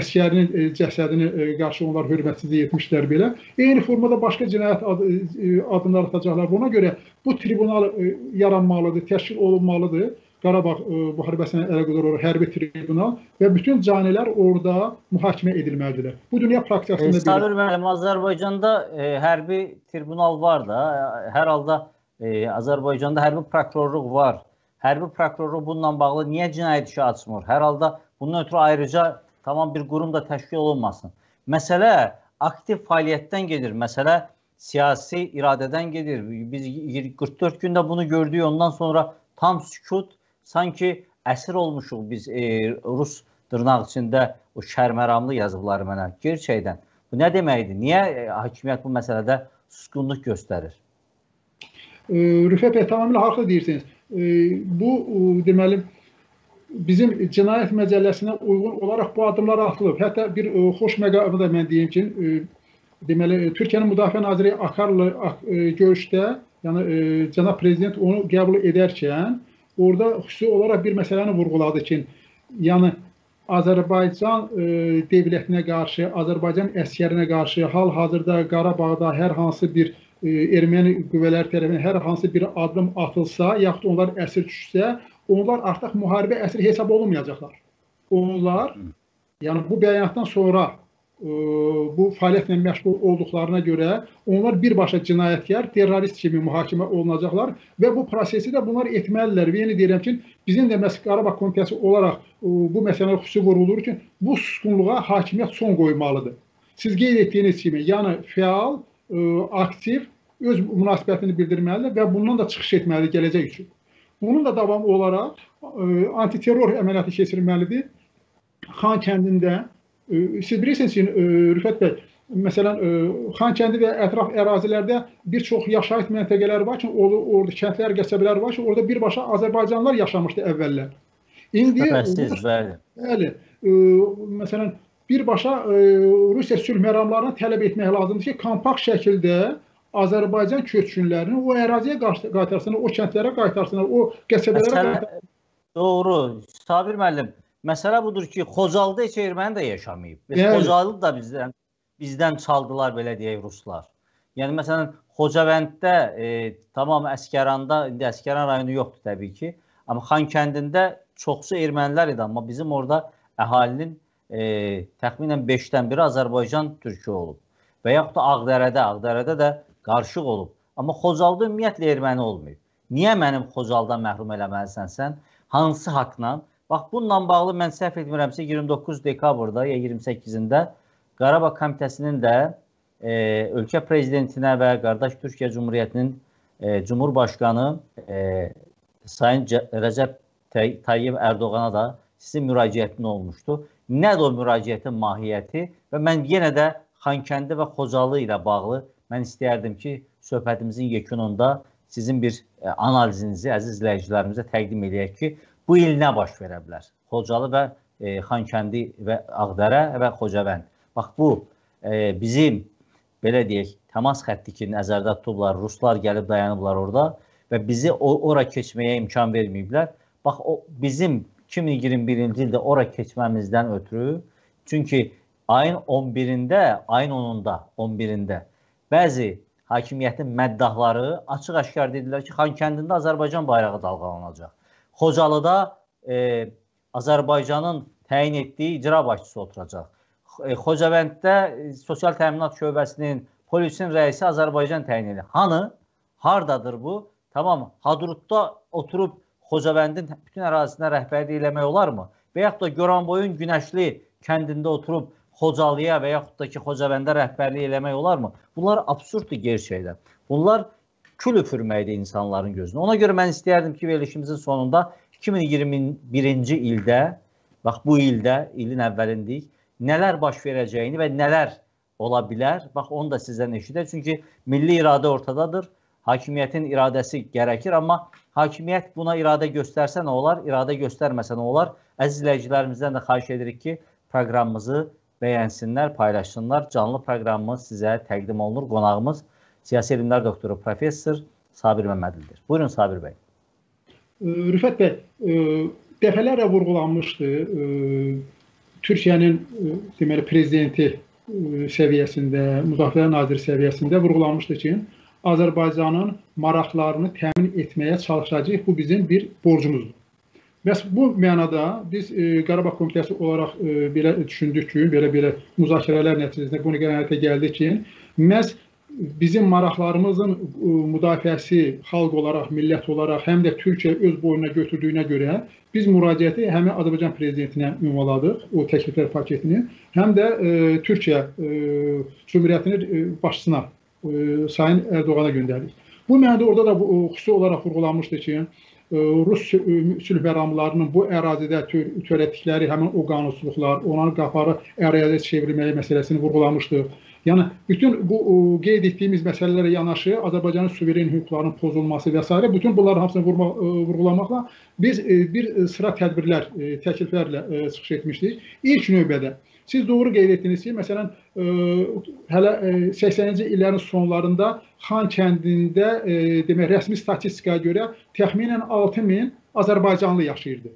əskərinin ə, cəsədini ə, qarşı onlar hörmətsizlik etmişlər belə. Eyni formada başqa cinayət ad, ə, addımları atacaqlar. Buna görə bu tribunal ə, yaranmalıdır, təşkil olunmalıdır. Qarabağ e, müharibəsinə əlaqədar olaraq hərbi tribunal və bütün canilər orada mühakimə edilməlidirlər. Bu dünya praktikasında e, Sabir müəllim, Azərbaycanda e, hərbi tribunal var da, hər halda e, Azərbaycanda hərbi prokurorluq var. Hərbi prokurorluq bununla bağlı niyə cinayət işi açmır? Hər halda bundan ötürü ayrıca tamam bir qurum da təşkil olunmasın. Məsələ aktiv fəaliyyətdən gedir. Məsələ siyasi iradədən gedir. Biz 44 gündə bunu gördük. Ondan sonra tam sükut sanki əsir olmuşuq biz e, Rus dırnaq içində o şərməramlı yazıbları mənə. Gerçəkdən bu nə deməkdir? Niyə e, hakimiyyət bu məsələdə susqunluq göstərir? E, Rüfət bəy tamamilə haqlı deyirsiniz. E, bu e, deməli bizim cinayət məcəlləsinə uyğun olaraq bu addımlar atılıb. Hətta bir e, xoş məqamı da mən deyim ki, e, deməli Türkiyənin Müdafiə naziri Akarlı e, görüşdə, yəni e, cənab prezident onu qəbul edərkən orada xüsusi olaraq bir məsələni vurğuladı ki, yəni Azərbaycan e, dövlətinə qarşı, Azərbaycan əskərinə qarşı hal-hazırda Qarabağda hər hansı bir e, erməni qüvvələri tərəfindən hər hansı bir addım atılsa, yaxud onlar əsir düşsə, onlar artıq müharibə əsiri hesab olunmayacaqlar. Onlar, yəni bu bəyanatdan sonra bu fəaliyyətlə məşğul olduqlarına görə onlar birbaşa cinayətkar, terrorist kimi mühakimə olunacaqlar və bu prosesi də bunlar etməlidirlər. Və yenə deyirəm ki, bizim də məhz Qarabağ Komitəsi olaraq bu məsələyə xüsusi vurulur ki, bu susqunluğa hakimiyyət son qoymalıdır. Siz qeyd etdiyiniz kimi, yəni fəal, aktiv öz münasibətini bildirməlidir və bundan da çıxış etməlidir gələcək üçün. Bunun da davamı olaraq antiterror əməliyyatı keçirilməlidir. Xan kəndində siz bilirsiniz ki, Rüfət bəy, Məsələn, Xankəndi və ətraf ərazilərdə bir çox yaşayış məntəqələri var ki, orada, kəndlər, qəsəbələr var ki, orada birbaşa Azərbaycanlılar yaşamışdı əvvəllər. İndi Şübhəsiz, bəli. Bəli. Ə, məsələn, birbaşa Rusiya sülh məramlarını tələb etmək lazımdır ki, kompakt şəkildə Azərbaycan köçkünlərini o əraziyə qaytarsınlar, o kəndlərə qaytarsınlar, o qəsəbələrə qaytarsınlar. Doğru. Sabir müəllim, məsələ budur ki, Xocalıda heç erməni də yaşamayıb. Biz Xocalı da bizdən bizdən çaldılar belə deyək ruslar. Yəni məsələn Xocavənddə e, tamam Əskəranda, indi Əskəran rayonu yoxdur təbii ki, amma Xankəndində çoxsu ermənilər idi, amma bizim orada əhalinin e, təxminən 5-dən biri Azərbaycan türkü olub. Və yaxud da Ağdərədə, Ağdərədə də qarışıq olub. Amma Xocalıda ümumiyyətlə erməni olmayıb. Niyə mənim Xocalıdan məhrum eləməlisən sən? Hansı haqla? Bax bununla bağlı mən səhv etmirəmsə 29 dekabrda ya 28-də Qarabağ Komitəsinin də e, ölkə prezidentinə və qardaş Türkiyə Cumhuriyyətinin e, Cumhurbaşqanı e, Sayın Rəcəb Tayyib Ərdoğana da sizin müraciətin olmuşdu. Nədir o müraciətin mahiyyəti və mən yenə də Xankəndi və Xocalı ilə bağlı mən istəyərdim ki, söhbətimizin yekununda sizin bir e, analizinizi əziz izləyicilərimizə təqdim edək ki, bu il nə baş verə bilər? Xocalı və e, Xankəndi və Ağdərə və Xocavənd. Bax bu e, bizim belə deyək, təmas xətti ki, nəzərdə tutublar, ruslar gəlib dayanıblar orada və bizi ora keçməyə imkan verməyiblər. Bax o bizim 2021-ci ildə ora keçməmizdən ötürü çünki ayın 11-də, ayın 10-unda, 11-də bəzi hakimiyyətin məddahları açıq-aşkar dedilər ki, Xankəndində Azərbaycan bayrağı dalğalanacaq. Xocalıda e, Azərbaycanın təyin etdiyi icra başçısı oturacaq. E, Xocavənddə e, sosial təminat şöbəsinin polisin rəisi Azərbaycan təyin edilir. Hanı? Hardadır bu? Tamam, Hadrutda oturub Xocavəndin bütün ərazisinə rəhbərlik eləmək olarmı? Və yaxud da Goranboyun Günəşli kəndində oturub Xocalıya və yaxud da ki, Xocavəndə rəhbərlik eləmək olarmı? Bunlar absurddur gerçəkdən. Bunlar kül üfürməkdir insanların gözünə. Ona görə mən istəyərdim ki, verilişimizin sonunda 2021-ci ildə, bax bu ildə, ilin əvvəlindik, nələr baş verəcəyini və nələr ola bilər. Bax onu da sizdən eşidək. Çünki milli iradə ortadadır. Hakimiyyətin iradəsi gərəkir, amma hakimiyyət buna iradə göstərsə nə olar, iradə göstərməsə nə olar? Əziz izləyicilərimizdən də xahiş edirik ki, proqramımızı bəyənsinlər, paylaşsınlar. Canlı proqramımız sizə təqdim olunur. Qonağımız siyasi elmlər doktoru professor Sabir Məmmədlidir. Buyurun Sabir bəy. Rüfət bəy, dəfələrlə vurğulanmışdı Türkiyənin e, deməli prezidenti e, səviyyəsində, müdafiə naziri səviyyəsində vurğulanmışdı ki, Azərbaycanın maraqlarını təmin etməyə çalışacağıq. Bu bizim bir borcumuzdur. Bəs bu mənada biz e, Qarabağ Komitəsi olaraq e, belə düşündük ki, belə-belə müzakirələr nəticəsində bunu qənaətə gəldik ki, məhz bizim maraqlarımızın e, müdafiəsi xalq olaraq, millət olaraq həm də Türkiyə öz boynuna götürdüyünə görə biz müraciəti həmin Azərbaycan prezidentinə ünvanladıq, o təkliflər paketini, həm də e, Türkiyə e, Cümhuriyyətinin e, başçısına e, Sayın Ərdoğana göndərdik. Bu mənada orada da bu, xüsusi olaraq vurğulanmışdı ki, e, Rus sülh məramlarının bu ərazidə törətdikləri həmin o qanunsuzluqlar, onların qapağı əraziyə çevrilməyi məsələsini vurğulamışdıq. Yəni bütün bu qeyd etdiyimiz məsələlərə yanaşı Azərbaycanın suveren hüquqlarının pozulması və s. bütün bunların hamısını vurma, e, vurğulamaqla biz e, bir sıra tədbirlər, e, təkliflərlə çıxış etmişdik. İlk növbədə siz doğru qeyd etdiniz ki, məsələn, hələ 80-ci illərin sonlarında Xan kəndində demək rəsmi statistikaya görə təxminən 6000 Azərbaycanlı yaşayırdı.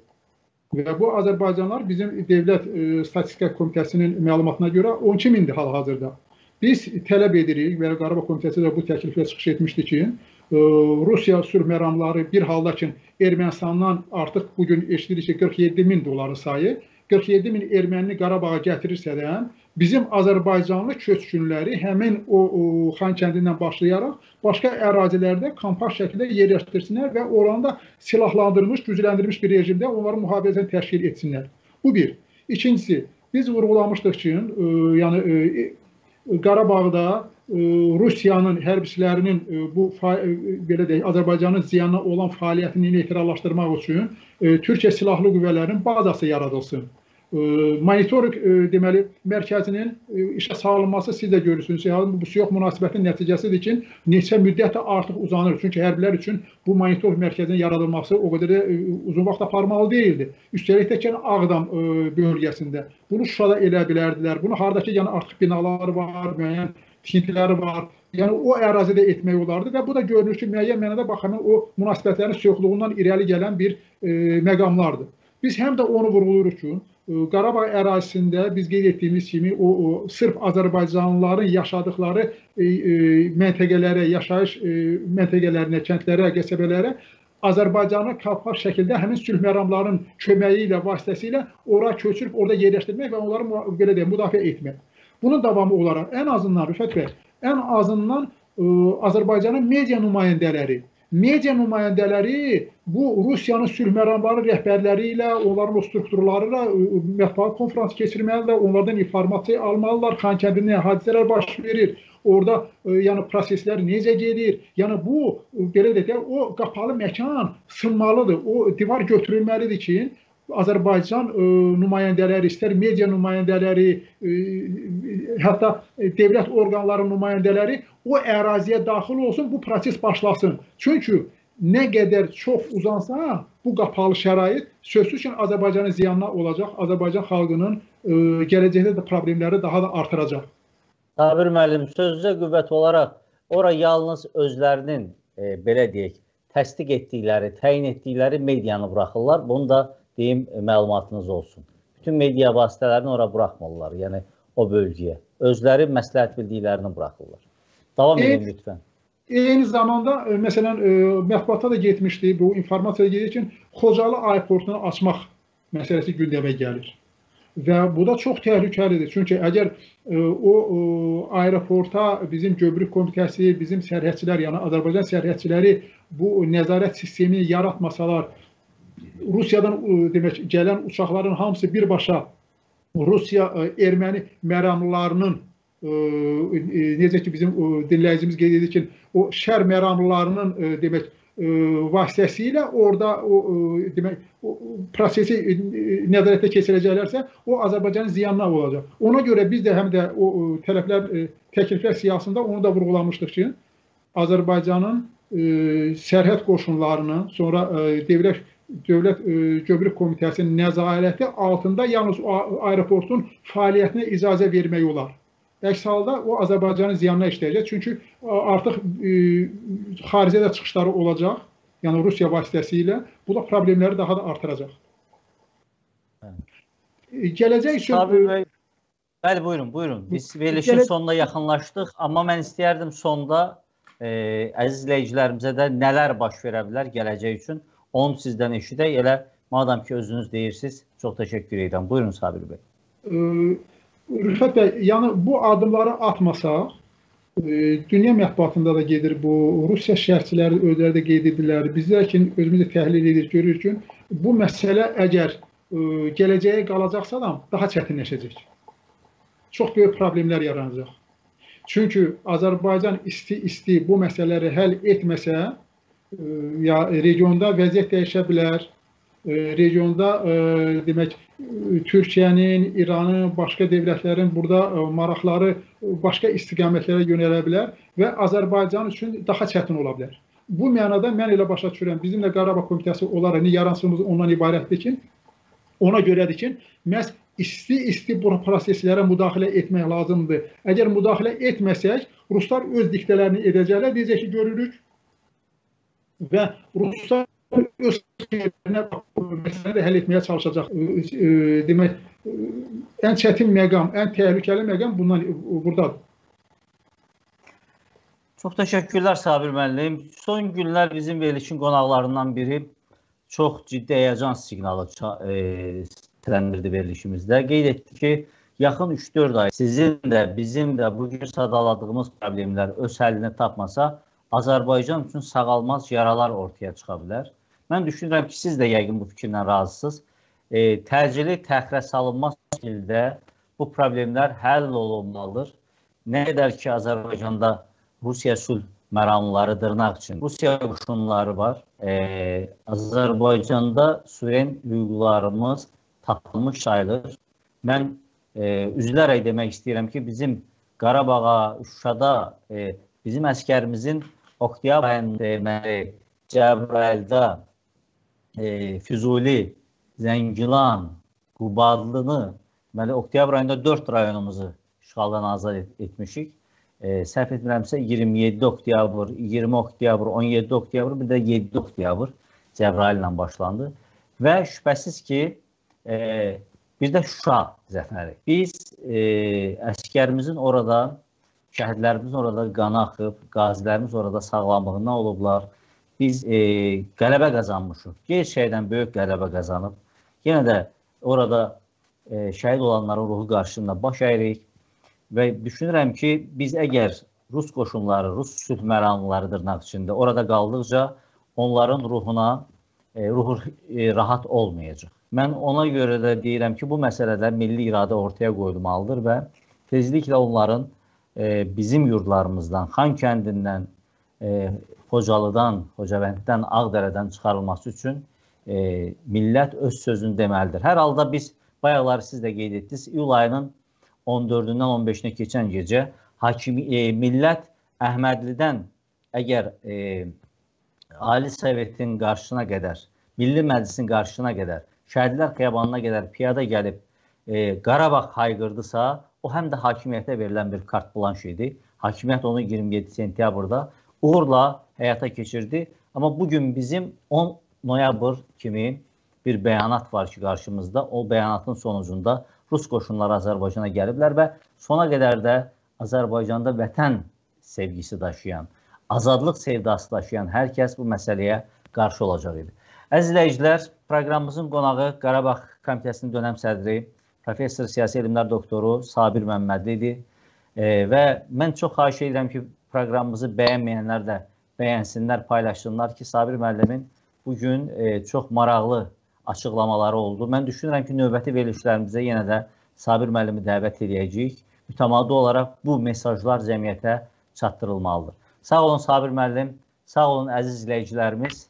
Və bu Azərbaycanlılar bizim Dövlət Statistika Komitəsinin məlumatına görə 12 mindir hal-hazırda. Biz tələb edirik və Qarabağ Komitəsi də bu təkliflə çıxış etmişdi ki, e, Rusiya sülh məramları bir halda ki, Ermənistandan artıq bugün eşidirik ki, 47 min doları sayı, 47 min ermənini Qarabağa gətirirsə də, bizim Azərbaycanlı köçkünləri həmin o, o Xan kəndindən başlayaraq başqa ərazilərdə kompakt şəkildə yerləşdirsinlər və oranda silahlandırılmış, gücləndirilmiş bir rejimdə onların müharibəsini təşkil etsinlər. Bu bir. İkincisi, biz vurğulamışdıq ki, e, yəni e, Qarabağda e, Rusiyanın hərbçilərinin e, bu e, belə deyək, Azərbaycanın ziyanına olan fəaliyyətini neytrallaşdırmaq üçün Türkiyə Silahlı Qüvvələrinin bazası yaradılsın. Monitorinq deməli mərkəzinin işə salınması siz də görürsünüz. Yəni bu siyaq münasibətin nəticəsidir ki, neçə müddət artıq uzanır. Çünki hərbilər üçün bu monitorinq mərkəzinin yaradılması o qədər də uzun vaxt aparmalı deyildi. Üstəlik də ki, Ağdam bölgəsində. Bunu Şuşada elə bilərdilər. Bunu hardakı yəni artıq binalar var, müəyyən tikintiləri var. Yəni o ərazidə etmək olardı və bu da görünür ki, müəyyən mənada baxımdan o münasibətlərin siyuqluğundan irəli gələn bir e, məqamlardır. Biz həm də onu vurğuluruq ki, Qarabağ ərazisində biz qeyd etdiyimiz kimi o, o sırf Azərbaycanlıların yaşadıkları e, e, məntəqələrə, yaşayış e, məntəqələrinə, kəndlərə, qəsəbələrə Azərbaycanı kalpaq şəkildə həmin sülh məramlarının köməyi ilə, vasitəsilə ora köçürüb orada yerləşdirmək və onları belə deyək, müdafiə etmək. Bunun davamı olaraq ən azından Rüfət bəy, ən azından ə, Azərbaycanın media nümayəndələri media nümayəndələri bu Rusiyanın sülh məramları rəhbərləri ilə, onların o strukturları ilə mətbuat konfransı keçirməlidirlər, onlardan informasiya almalılar, Xankəndində hadisələr baş verir, orada ə, yəni proseslər necə gedir? Yəni bu belə deyək, o qapalı məkan sınmalıdır. O divar götürülməlidir ki, Azərbaycan ə, nümayəndələri, istər media nümayəndələri, ə, hətta dövlət orqanları nümayəndələri o əraziyə daxil olsun, bu proses başlasın. Çünki nə qədər çox uzansa, bu qapalı şərait sözsüz ki, Azərbaycanın ziyanına olacaq, Azərbaycan xalqının ə, gələcəkdə də problemləri daha da artıracaq. Sabir müəllim, sözcə qüvvət olaraq ora yalnız özlərinin e, belə deyək, təsdiq etdikləri, təyin etdikləri medianı buraxırlar. Bunu da deyim məlumatınız olsun. Bütün media vasitələrini ora buraxmırlar, yəni o bölgəyə. Özləri məsləhət bildiklərini buraxırlar. Davam edin lütfən. Eyni zamanda məsələn mətbuata da getmişdi. Bu informasiya gedir ki, Xocalı aeroportunu açmaq məsələsi gündəmə gəlir. Və bu da çox təhlükəlidir. Çünki əgər o aeroporta bizim gömrük komitəsi, bizim sərhədçilər, yəni Azərbaycan sərhədçiləri bu nəzarət sistemini yaratmasalar, Rusiyadan demək gələn uçaqların hamısı birbaşa Rusiya erməni məramlılarının necə ki bizim dinləyicimiz qeyd edir ki, o şər məramlılarının demək vasitəsilə orada o demək o prosesi nəzarətə keçirəcəklərsə, o Azərbaycanın ziyanına olacaq. Ona görə biz də həm də o tərəflər təkliflər siyasətində onu da vurğulamışdıq ki, Azərbaycanın sərhəd qoşunlarının, sonra dövlət Dövlət Gömrük Komitəsinin nəzarəti altında yalnız aeroportun fəaliyyətinə icazə vermək olar. Əks halda o Azərbaycanın ziyanına işləyəcək. Çünki artıq e, xaricədə çıxışları olacaq. Yəni Rusiya vasitəsilə bu da problemləri daha da artıracaq. Hə. Gələcək üçün Sabir bəy Bəli, buyurun, buyurun. Biz verilişin Gələ... sonuna yaxınlaşdıq, amma mən istəyərdim sonda e, əziz izləyicilərimizə də nələr baş verə bilər gələcək üçün onu sizdən eşidək. Elə madam ki özünüz deyirsiniz, çox təşəkkür edirəm. Buyurun Sabir bəy. Rüfət bəy, yəni bu addımları atmasaq, dünya mətbuatında da gedir bu, Rusiya şərhçiləri özləri də qeyd edirlər. Bizlər ki, özümüz də təhlil edir, görürük ki, bu məsələ əgər gələcəyə qalacaqsa da daha çətinləşəcək. Çox böyük problemlər yaranacaq. Çünki Azərbaycan isti-isti bu məsələləri həll etməsə, ya regionda vəziyyət dəyişə bilər, regionda demək Türkiyənin, İranın, başqa dövlətlərin burada maraqları başqa istiqamətlərə yönələ bilər və Azərbaycan üçün daha çətin ola bilər. Bu mənada mən elə başa düşürəm, bizim də Qarabağ komitəsi olaraq yaransımız ondan ibarətdir ki, ona görədir ki, məhz isti-isti bu proseslərə müdaxilə etmək lazımdır. Əgər müdaxilə etməsək, ruslar öz diktələrini edəcəklər, deyəcək ki, görürük və ruslar öz məsələni də həll etməyə çalışacaq. Demək, ən çətin məqam, ən təhlükəli məqam bundan burdadır. Çox təşəkkürlər Sabir müəllim. Son günlər bizim verilişin qonaqlarından biri çox ciddi həyəcan siqnalı səsləndirdi verilişimizdə. Qeyd etdi ki, yaxın 3-4 ay sizin də, bizim də bu gün sadaladığımız problemlər öz həllini tapmasa, Azərbaycan üçün sağalmaz yaralar ortaya çıxa bilər. Mən düşünürəm ki, siz də yəqin bu fikirlə razısınız. E, təcili təxirə salınmaz şəkildə bu problemlər həll olunmalıdır. Nə qədər ki, Azərbaycanda Rusiya sülh məramları dırnaq üçün Rusiya qoşunları var. E, Azərbaycanda suveren hüquqlarımız tapılmış sayılır. Mən e, üzülərək demək istəyirəm ki, bizim Qarabağa, Şuşada e, bizim əskərimizin oktyabr ayında deməli Cəbrayılda e, Füzuli, Zəngilan, Qubadlını deməli oktyabr ayında 4 rayonumuzu işğaldan azad et, etmişik. E, səhv etmirəmsə 27 oktyabr, 20 oktyabr, 17 oktyabr, bir də 7 oktyabr Cəbrayıl ilə başlandı. Və şübhəsiz ki, e, bir də Şuşa zəfəri. Biz e, əskərimizin orada, şəhidlərimizin orada qanı axıb, qazilərimiz orada sağlamlığından olublar. Biz e, qələbə qazanmışıq. Qeyr şeydən böyük qələbə qazanıb. Yenə də orada e, şəhid olanların ruhu qarşısında baş əyirik və düşünürəm ki, biz əgər Rus qoşunları, Rus sülh məramlıları dırnaq içində orada qaldıqca onların ruhuna e, ruhu e, rahat olmayacaq. Mən ona görə də deyirəm ki, bu məsələdə milli iradə ortaya qoyulmalıdır və tezliklə onların e, bizim yurdlarımızdan, Xan kəndindən, e, Xocalıdan, Xocavənddən, Ağdərədən çıxarılması üçün e, millət öz sözünü deməlidir. Hər halda biz bayaqları siz də qeyd etdiniz, iyul ayının 14-dən 15-nə keçən gecə hakimi e, millət Əhmədlidən əgər e, Ali Sovetin qarşısına qədər, Milli Məclisin qarşısına qədər Şəhidlər Xiyabanına qədər piyada gəlib e, Qarabağ hayqırdısa, o həm də hakimiyyətə verilən bir kart blanş idi. Hakimiyyət onu 27 sentyabrda uğurla həyata keçirdi. Amma bu gün bizim 10 noyabr kimi bir bəyanat var ki, qarşımızda. O bəyanatın sonucunda Rus qoşunları Azərbaycana gəliblər və sona qədər də Azərbaycanda vətən sevgisi daşıyan, azadlıq sevdası daşıyan hər kəs bu məsələyə qarşı olacaq idi. Əziz izləyicilər, proqramımızın qonağı Qarabağ Komitəsinin dönəm sədri, professor siyasi elmlər doktoru Sabir Məmmədli idi. E, və mən çox xahiş edirəm ki, proqramımızı bəyənməyənlər də bəyənsinlər, paylaşsınlar ki, Sabir müəllimin bu gün e, çox maraqlı açıqlamaları oldu. Mən düşünürəm ki, növbəti verilişlərimizə yenə də Sabir müəllimi dəvət edəcəyik. Mütəmadi olaraq bu mesajlar cəmiyyətə çatdırılmalıdır. Sağ olun Sabir müəllim, sağ olun əziz izləyicilərimiz.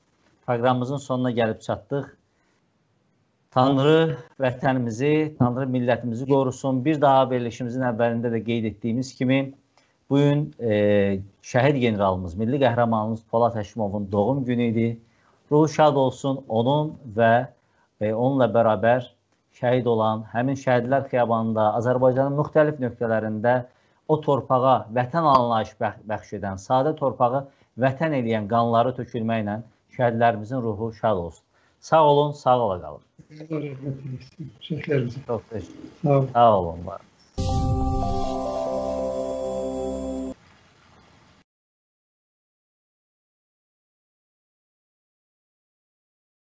Proqramımızın sonuna gəlib çatdıq. Tanrı vətənimizi, Tanrı millətimizi qorusun. Bir daha verilişimizin əvvəlində də qeyd etdiyimiz kimi bu gün e, şəhid generalımız, milli qəhrəmanımız Polat Həşimovun doğum günü idi. Ruhu şad olsun onun və e, onunla bərabər şəhid olan, həmin şəhidlər xiyabanında, Azərbaycanın müxtəlif nöqtələrində o torpağa vətən anlayış bəxş edən, sadə torpağı vətən eləyən qanları tökülməklə şəhidlərimizin ruhu şad olsun. Sağ olun, sağ ola qalın. Çox təşəkkür. Sağ olun. Sağ olun. Var.